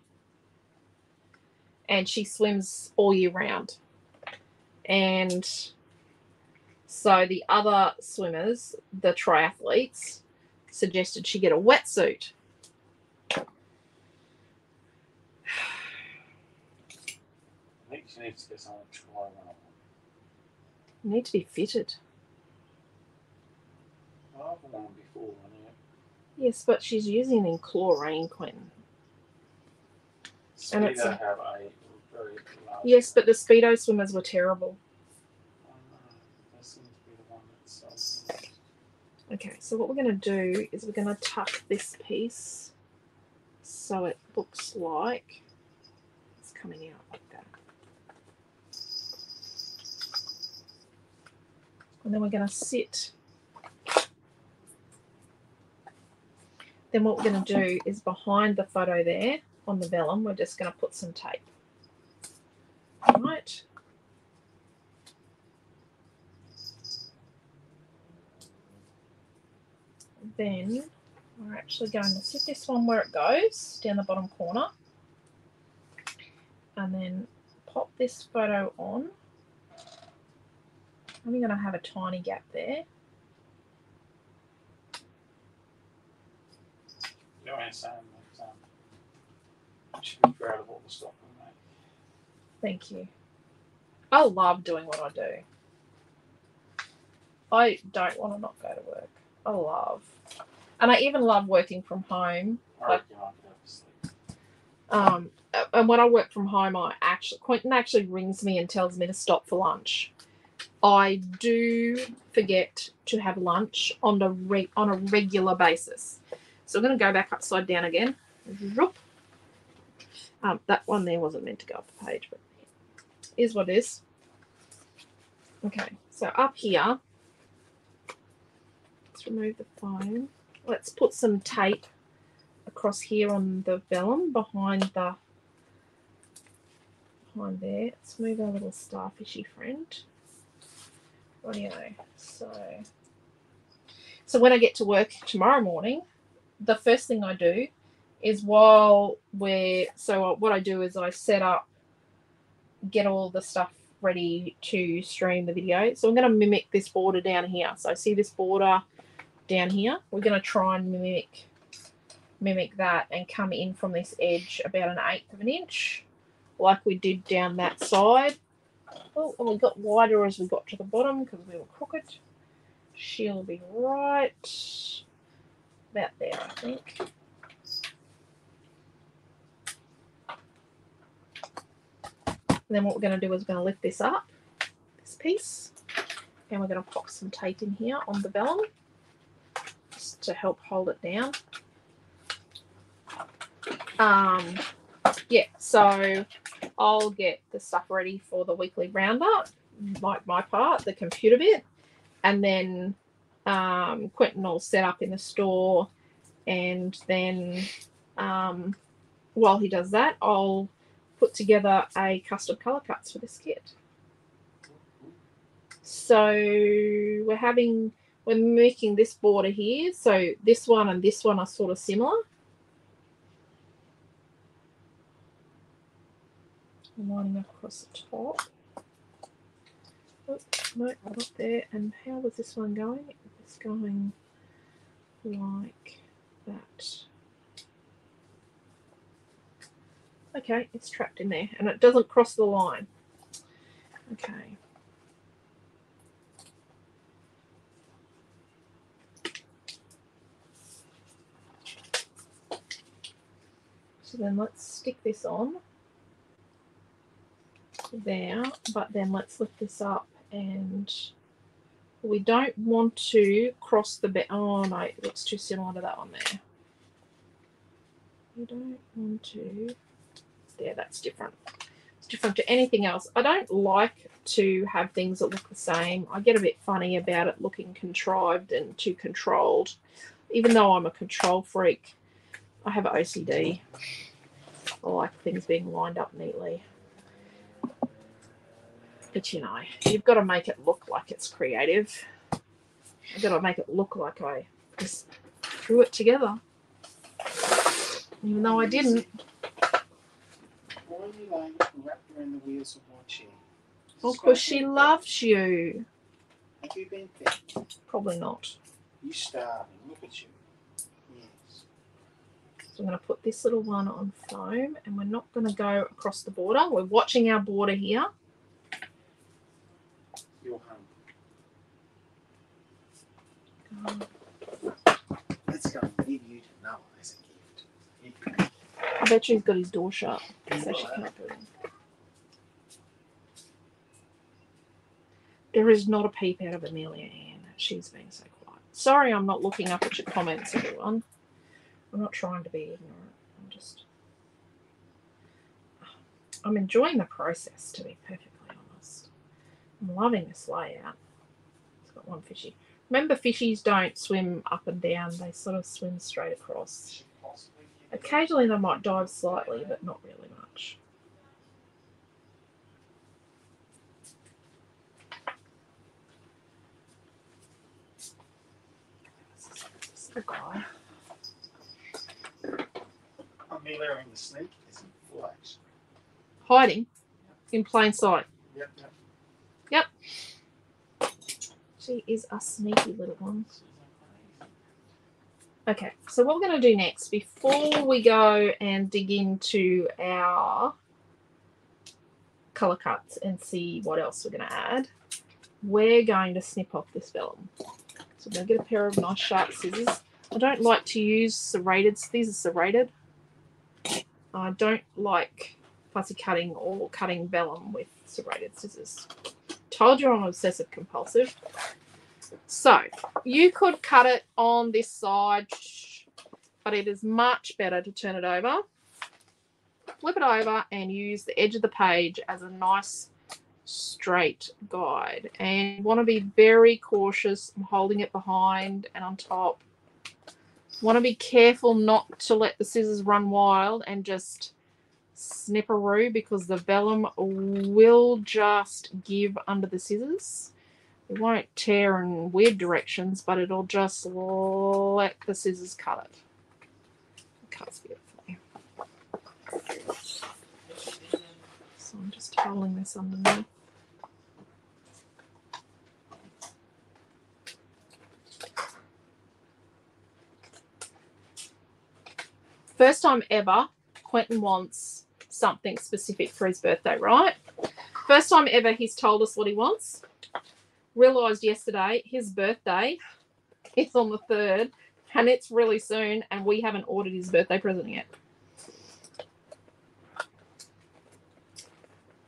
and she swims all year round. And so the other swimmers, the triathletes, suggested she get a wetsuit. I think she needs to get try one on. Need to be fitted. I've worn one before. Yes, but she's using in chlorine, Quentin. And it's a- have a very large. Yes, but the speedo swimmers were terrible. I know. That seems to be the one that's. Um, Okay, so what we're going to do is we're going to tuck this piece so it looks like it's coming out like that. And then we're going to sit. Then what we're going to do is behind the photo there on the vellum, we're just going to put some tape. Right. Then we're actually going to sit this one where it goes down the bottom corner. And then pop this photo on. I'm going to have a tiny gap there. You know what That, um, should be proud of all the stuff we make. thank you. I love doing what I do. I don't want to not go to work I love and I even love working from home I reckon I could have a sleep. Um, and when I work from home, I actually Quentin actually rings me and tells me to stop for lunch. I do forget to have lunch on a re- on a regular basis. So I'm going to go back upside down again. Um, that one there wasn't meant to go up the page, but is what it is. Okay, so up here, let's remove the foam. Let's put some tape across here on the vellum behind the behind there. Let's move our little starfishy friend. Rightio. So so when I get to work tomorrow morning, the first thing I do is while we're so what I do is I set up, get all the stuff ready to stream the video. So I'm going to mimic this border down here. So I see this border down here. We're going to try and mimic mimic that and come in from this edge about an eighth of an inch like we did down that side Oh, and we got wider as we got to the bottom because we were crooked. She'll be right about there, I think. And then what we're going to do is we're going to lift this up, this piece, and we're going to pop some tape in here on the vellum to help hold it down. Um, yeah, so I'll get the stuff ready for the weekly roundup, like my part, the computer bit, and then um, Quentin will set up in the store, and then um, while he does that, I'll put together a custom color cuts for this kit. So we're having we're making this border here. So this one and this one are sort of similar. lining across the top. Oh, no, not there. And how was this one going? It's going like that. Okay, it's trapped in there and it doesn't cross the line. Okay. So then let's stick this on there, but then let's lift this up and we don't want to cross the bit. Oh no, it looks too similar to that one there. We don't want to. There, that's different. It's different to anything else. I don't like to have things that look the same. I get a bit funny about it looking contrived and too controlled. Even though I'm a control freak, I have OCD. I like things being lined up neatly. But you know, you've got to make it look like it's creative. I've got to make it look like I just threw it together. Even though I didn't. Why are you laying wrapped around the wheels of my chair? Well, because she loves you. Have you been? Probably not. You starving. Look at you. Yes. So I'm going to put this little one on foam and we're not going to go across the border. We're watching our border here. You're home. Um, Let's go leave you to Noah as a gift. I bet you he's got his door shut, so she can't do it. There is not a peep out of Amelia Ann. She's being so quiet. Sorry, I'm not looking up at your comments, everyone. I'm not trying to be ignorant. I'm just. I'm enjoying the process, to be perfectly honest. I'm loving this layout. It's got one fishy. Remember, fishies don't swim up and down, they sort of swim straight across. Occasionally they might dive slightly, but not really much. This guy. Amelia in the sneak is in full action. Hiding in plain sight. Yep, yep. She is a sneaky little one. Okay, so what we're going to do next, before we go and dig into our color cuts and see what else we're going to add, we're going to snip off this vellum. So I'm going to get a pair of nice sharp scissors. I don't like to use serrated, these are serrated. I don't like fussy cutting or cutting vellum with serrated scissors. Told you I'm obsessive compulsive. So you could cut it on this side, but it is much better to turn it over, flip it over, and use the edge of the page as a nice straight guide. And want to be very cautious. I'm holding it behind and on top. Want to be careful not to let the scissors run wild and just snipperoo because the vellum will just give under the scissors. It won't tear in weird directions, but it'll just let the scissors cut it. It cuts beautifully. So I'm just holding this underneath. First time ever, Quentin wants something specific for his birthday, right? First time ever he's told us what he wants. Realised yesterday his birthday is on the third, and it's really soon, and we haven't ordered his birthday present yet.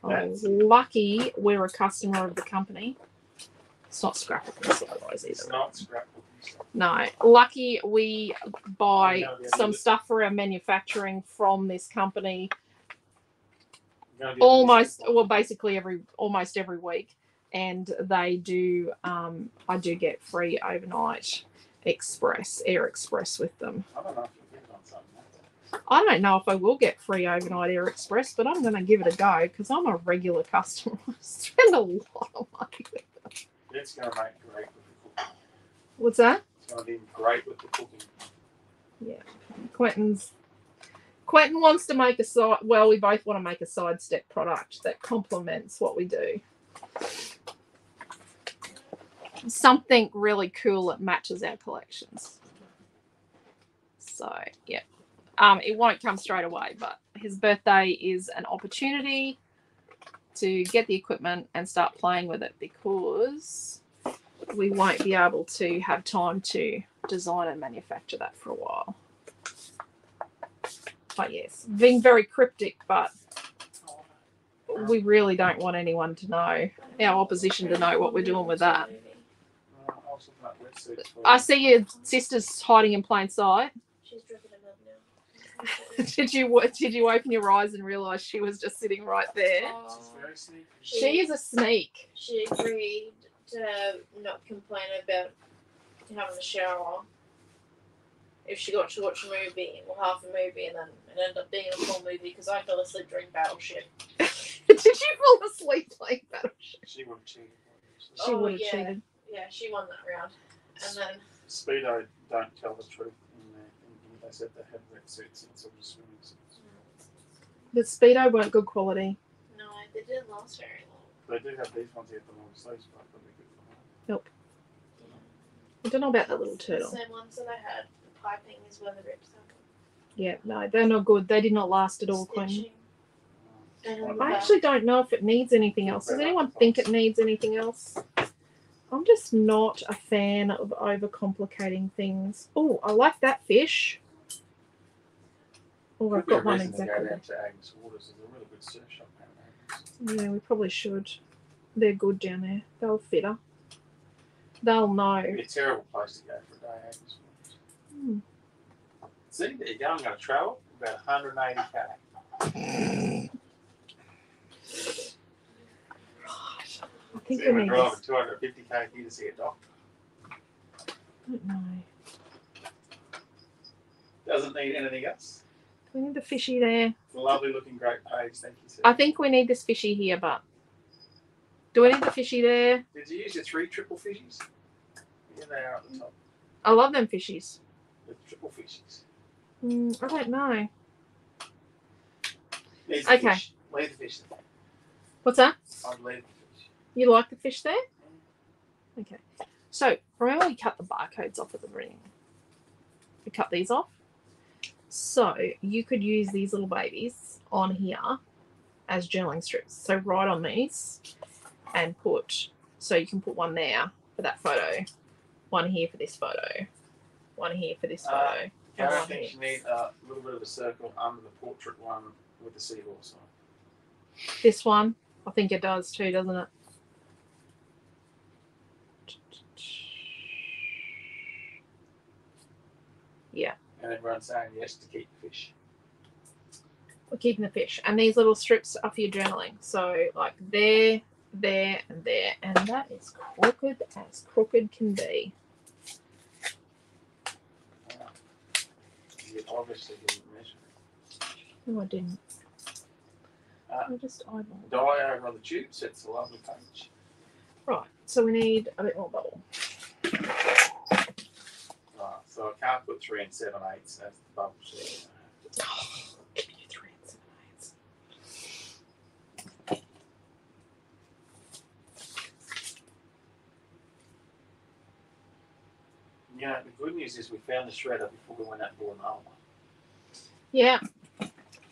That's- lucky we're a customer of the company. It's not scrapbooking supplies It's either. not scrapbooking. No, lucky we buy some stuff for our manufacturing from this company You're gonna do almost well basically every almost every week and they do um i do get free overnight express air express with them I don't know if you'll get it on something like that. i don't know if i will get free overnight air express but i'm going to give it a go because i'm a regular customer i spend a lot of money with them. It's going to make great with the cooking. What's that to great with the cooking. Yeah, Quentin's quentin wants to make a side well we both want to make a sidestep product that complements what we do something really cool that matches our collections. So yeah, um, it won't come straight away, but his birthday is an opportunity to get the equipment and start playing with it because we won't be able to have time to design and manufacture that for a while. But yes, being very cryptic, but we really don't want anyone to know our opposition to know what we're doing with that. I was looking at wetsuits for I see your sister's hiding in plain sight. She's drinking a milk now. did you did you open your eyes and realize she was just sitting right there? Very. She is a sneak. She agreed to not complain about having a shower if she got to watch a movie, well, half a movie, and then it ended up being a full movie because I fell asleep during Battleship. did she fall asleep like that? She would have cheated. She Oh, would have yeah. cheated. Yeah, she won that round. And then, Speedo don't tell the truth in there. In- They said they had wetsuits and sort of swimming suits. Mm. The speedo weren't good quality. no, they didn't last very long. They do have these ones here at the long sleeves, but they'll be good for I don't know about that little turtle. The turtle. same ones that I had. The piping is where the rips happen. Yeah, no, they're not good. They did not last at all, Queen. Stitching. And I actually don't know if it needs anything else. Does anyone think it needs anything else? I'm just not a fan of overcomplicating things. Oh, I like that fish. Oh, I've Could be a got one reason to go exactly. down to Agnes Waters. There's a really good surf shop down there. Yeah, we probably should. They're good down there. They'll fit her. They'll know. It'd be a terrible place to go for a day, Hmm. See, there you go. I'm going to travel about 180k. I think See, we need driving 250k here to see a doctor. I don't know. Doesn't need anything else. We need the fishy there. Lovely looking great page. Thank you, sir. I think we need this fishy here, but do we need the fishy there? Did you use your three triple fishies? Here they are at the top. I love them fishies. The triple fishies. Mm, I don't know. Leave the Okay. fish. Leave the fish. there. What's that? I'd leave the fish. You like the fish there? Okay. So remember we cut the barcodes off at the ring. We cut these off. So you could use these little babies on here as journaling strips. So write on these and put so you can put one there for that photo, one here for this photo, one here for this photo, Uh, and I one don't here. think you need a little bit of a circle under the portrait one with the seahorse on. This one, I think it does too, doesn't it? Yeah. And everyone's saying yes to keep the fish. We're keeping the fish. And these little strips are for your journaling. So like there, there, and there. And that is crooked as crooked can be. You obviously didn't measure. No, I didn't. Uh, I just eyeballed. Di over on the tube sets a lovely page. Right. So we need a bit more bubble. Right, so I can't put three and seven eighths as the bubble sheet. Give me three and seven eighths. You know, the good news is we found the shredder before we went out and bought another one. Yeah.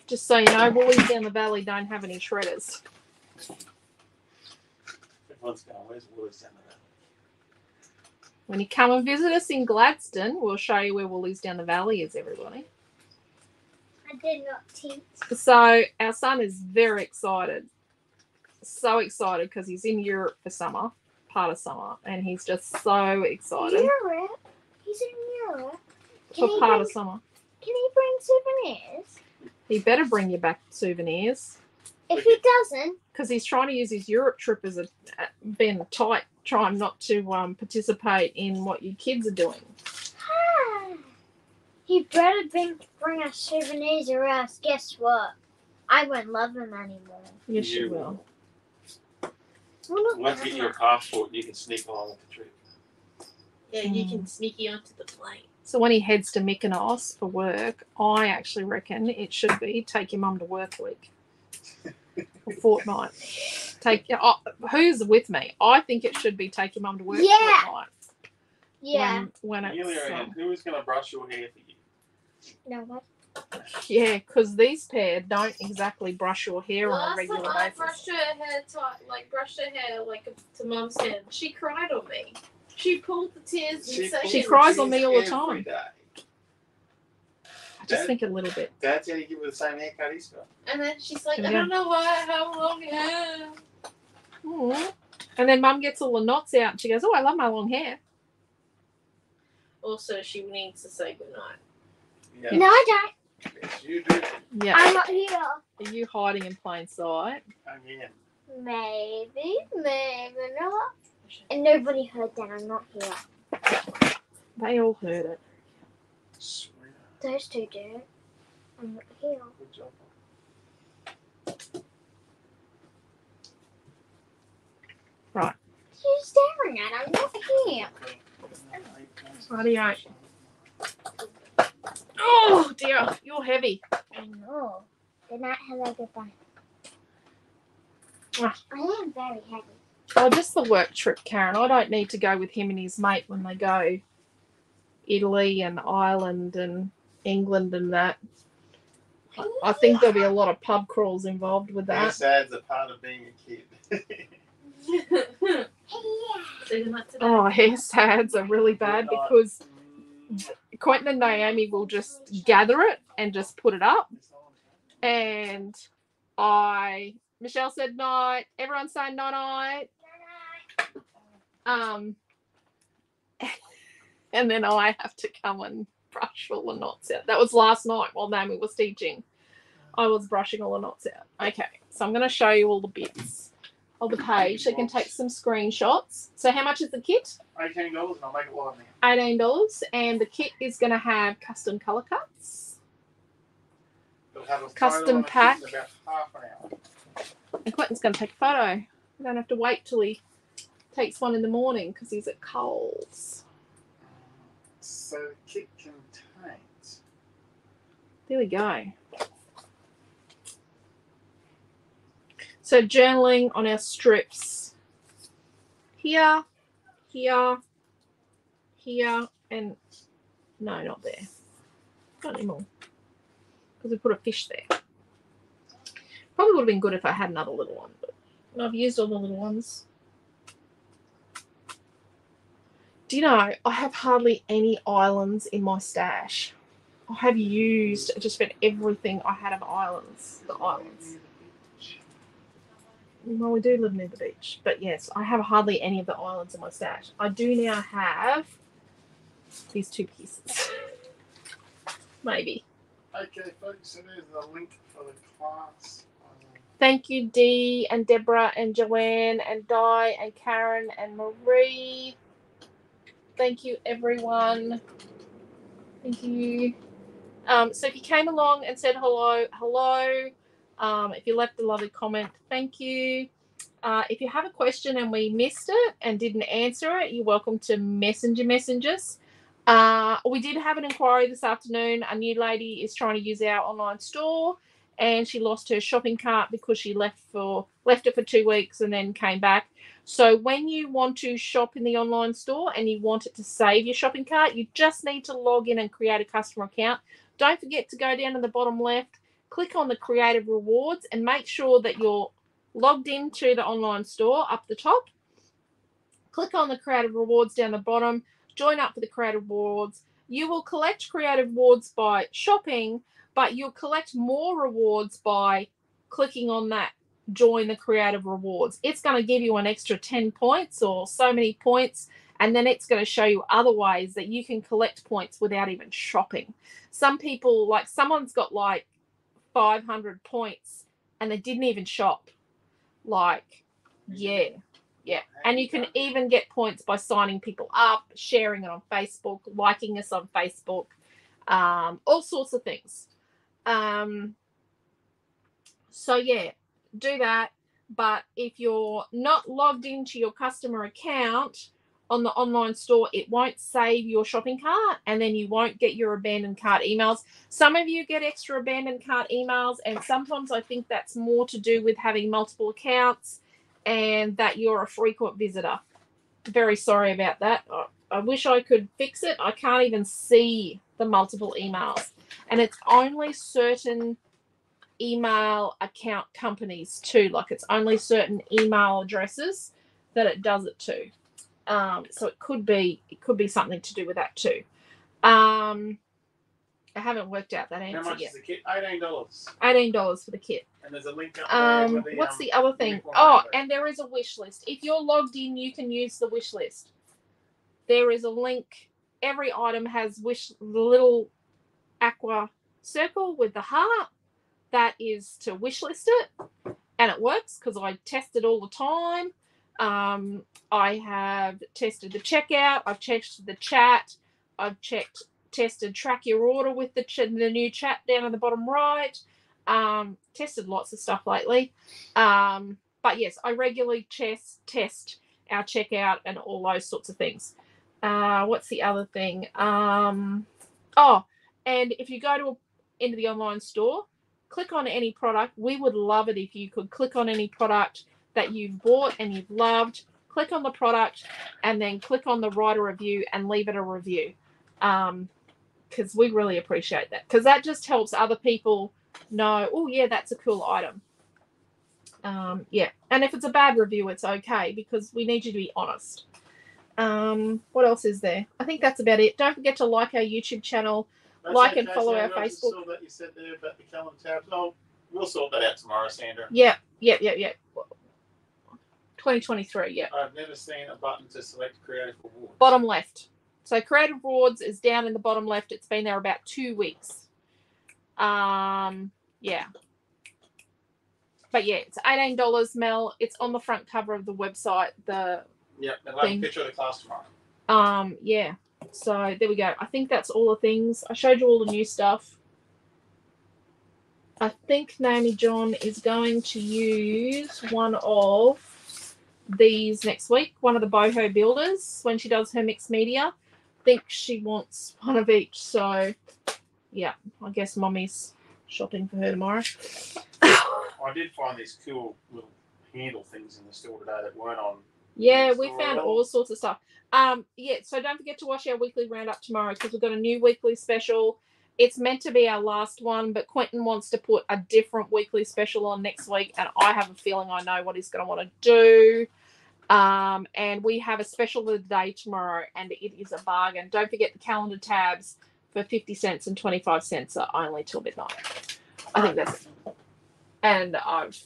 Just so you know, Woolies down the valley don't have any shredders. Everyone's going, where's Woolies down there? When you come and visit us in Gladstone, we'll show you where Woolies down the valley is, everybody. I did not teach. So our son is very excited. So excited because he's in Europe for summer, part of summer, and he's just so excited Europe. He's in Europe. Can for he, part bring, of summer. can he bring souvenirs? He better bring you back souvenirs If he doesn't, because he's trying to use his Europe trip as a uh, being tight, trying not to um, participate in what you kids are doing. ah, he better bring bring us souvenirs or else guess what? I won't love him anymore. Yes, you, You will. Well, not Once you get your passport, you can sneak along with the trip. Yeah, you Mm. can sneaky onto the plane. So when he heads to Mykonos for work, I actually reckon it should be take your mum to work week, a fortnight. Take oh, who's with me? I think it should be take your mum to work Yeah. fortnight. Yeah. When, when Amelia, it's Ann, um, who is going to brush your hair for you? No, one. yeah, because these pair don't exactly brush your hair on a Last time regular I basis. brushed her hair, tight, like brushed her hair like to mum's head, she cried on me. She pulled the tears in seconds. She cries on me all the time. day. I just think a little bit. Dad's going to give her the same haircut he's got. And then she's like, I don't know why I have long hair. Aw. And then mum gets all the knots out and she goes, Oh, I love my long hair. Also, she needs to say goodnight. Yeah. No, I don't. Yes, you do. Yeah. I'm not here. Are you hiding in plain sight? Again. Maybe, maybe not. And nobody heard that I'm not here. They all heard it. Sweetheart. Those two did. I'm not here. Good job. You're staring at. I'm not here. Rightio. Oh dear, you're heavy. I know. Good night. Hello. Goodbye. Ah. I am very heavy. Oh, just the work trip, Karen. I don't need to go with him and his mate when they go Italy and Ireland and England and that. I- I think there'll be a lot of pub crawls involved with Hair that. sad's a part of being a kid. say goodnight to Oh, hair sads are really bad because Quentin and Naomi will just gather it and just put it up. And I, Michelle said night. Everyone saying night night. Um, and then oh, I have to come and brush all the knots out. That was last night while Naomi was teaching. I was brushing all the knots out. Okay, so I'm going to show you all the bits of the page. So you can take some screenshots. So how much is the kit? Eighteen dollars, and I'll make it live now. Eighteen dollars, and the kit is going to have custom color cuts. Have a Custom on the kit pack. about half an hour. And Quentin's going to take a photo. We don't have to wait till he takes one in the morning because he's at Coles. So the kit contains There we go. So journaling on our strips. Here, here, here, and no, not there. Not anymore. Because we put a fish there. Probably would have been good if I had another little one, but I've used all the little ones. Do you know, I have hardly any islands in my stash. I have used just about everything I had of islands. The islands. Well, we do live near the beach, but yes, I have hardly any of the islands in my stash. I do now have these two pieces. Maybe. Okay, folks, so there's the link for the class. Thank you, Dee and Deborah and Joanne and Di and Karen and Marie. Thank you, everyone. Thank you. Um, so if you came along and said hello, hello. Um, if you left a lovely comment, thank you. Uh, if you have a question and we missed it and didn't answer it, you're welcome to messenger messages. Uh, we did have an inquiry this afternoon. A new lady is trying to use our online store and she lost her shopping cart because she left for left it for two weeks and then came back. So when you want to shop in the online store and you want it to save your shopping cart, you just need to log in and create a customer account. Don't forget to go down to the bottom left, click on the creative rewards and make sure that you're logged into the online store up the top. click on the creative rewards down the bottom, join up for the creative rewards. You will collect creative rewards by shopping, but you'll collect more rewards by clicking on that join the creative rewards. It's going to give you an extra 10 points or so many points, and then it's going to show you other ways that you can collect points without even shopping. Some people, like someone's got like 500 points and they didn't even shop. Like, yeah, yeah. And you can even get points by signing people up, sharing it on Facebook, liking us on Facebook, um, all sorts of things. Um, so, yeah, do that. But if you're not logged into your customer account on the online store, it won't save your shopping cart and then you won't get your abandoned cart emails. Some of you get extra abandoned cart emails, and sometimes I think that's more to do with having multiple accounts and that you're a frequent visitor. Very sorry about that. I, wish I could fix it. I can't even see the multiple emails, and it's only certain email account companies too. Like it's only certain email addresses that it does it to. Um, so it could be it could be something to do with that too. Um, I haven't worked out that How answer much yet. is the kit? Eighteen dollars. Eighteen dollars for the kit. And there's a link up there. Um, the, what's um, the other thing? Oh, and there is a wish list. If you're logged in, you can use the wish list. There is a link. Every item has wish the little aqua circle with the heart. That is to wish list it, and it works because I test it all the time. Um, I have tested the checkout. I've checked the chat. I've checked tested track your order with the ch- the new chat down in the bottom right. Um, tested lots of stuff lately. Um, but yes, I regularly chest, test our checkout and all those sorts of things. Uh, what's the other thing? Um, oh, and if you go to into the online store, click on any product. We would love it if you could click on any product that you've bought and you've loved. Click on the product and then click on the write a review and leave it a review. Um, because we really appreciate that. Because that just helps other people know oh yeah that's a cool item. Um yeah. And if it's a bad review it's okay because we need you to be honest. Um what else is there? I think that's about it. Don't forget to like our youtube channel That's like and follow Sandra. our I just Facebook. saw that you said there about the tabs. Oh, we'll sort that out tomorrow, Sandra. yeah yeah yeah yeah 2023 yeah I've never seen a button to select creative awards. bottom left so creative rewards is down in the bottom left it's been there about two weeks um yeah but yeah it's $18 mel it's on the front cover of the website the yeah, and have a thing. picture of the class tomorrow. Um, yeah. So there we go. I think that's all the things. I showed you all the new stuff. I think Naomi John is going to use one of these next week, one of the boho builders when she does her mixed media. I think she wants one of each. So yeah, I guess mommy's shopping for her tomorrow. I did find these cool little handle things in the store today that weren't on. Yeah, we found all sorts of stuff. Um, yeah, so don't forget to watch our weekly roundup tomorrow because we've got a new weekly special. It's meant to be our last one, but Quentin wants to put a different weekly special on next week, and I have a feeling I know what he's going to want to do. Um, and we have a special of the day tomorrow, and it is a bargain. Don't forget the calendar tabs for 50 cents and 25 cents are only till midnight. I think that's it. And I've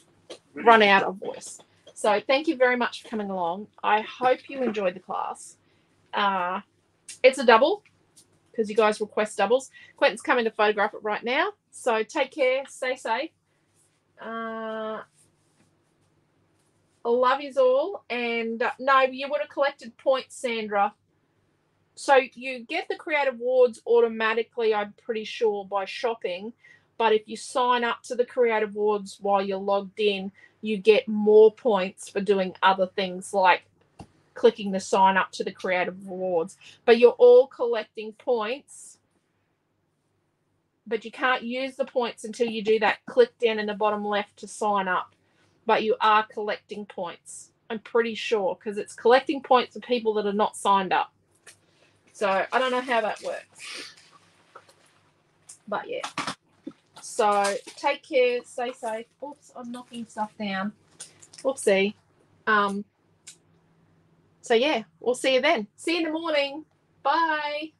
run out of voice. So thank you very much for coming along. I hope you enjoyed the class. Uh, it's a double because you guys request doubles. Quentin's coming to photograph it right now. So take care, stay safe. Uh, love is all. And uh, no, you would have collected points, Sandra. So you get the creative awards automatically, I'm pretty sure, by shopping. But if you sign up to the creative awards while you're logged in, you get more points for doing other things like clicking the sign up to the creative awards. But you're all collecting points. But you can't use the points until you do that click down in the bottom left to sign up. But you are collecting points. I'm pretty sure because it's collecting points for people that are not signed up. So I don't know how that works. But yeah. So take care, stay safe. Oops, I'm knocking stuff down. Oopsie. Um, So yeah, we'll see you then. See you in the morning. Bye.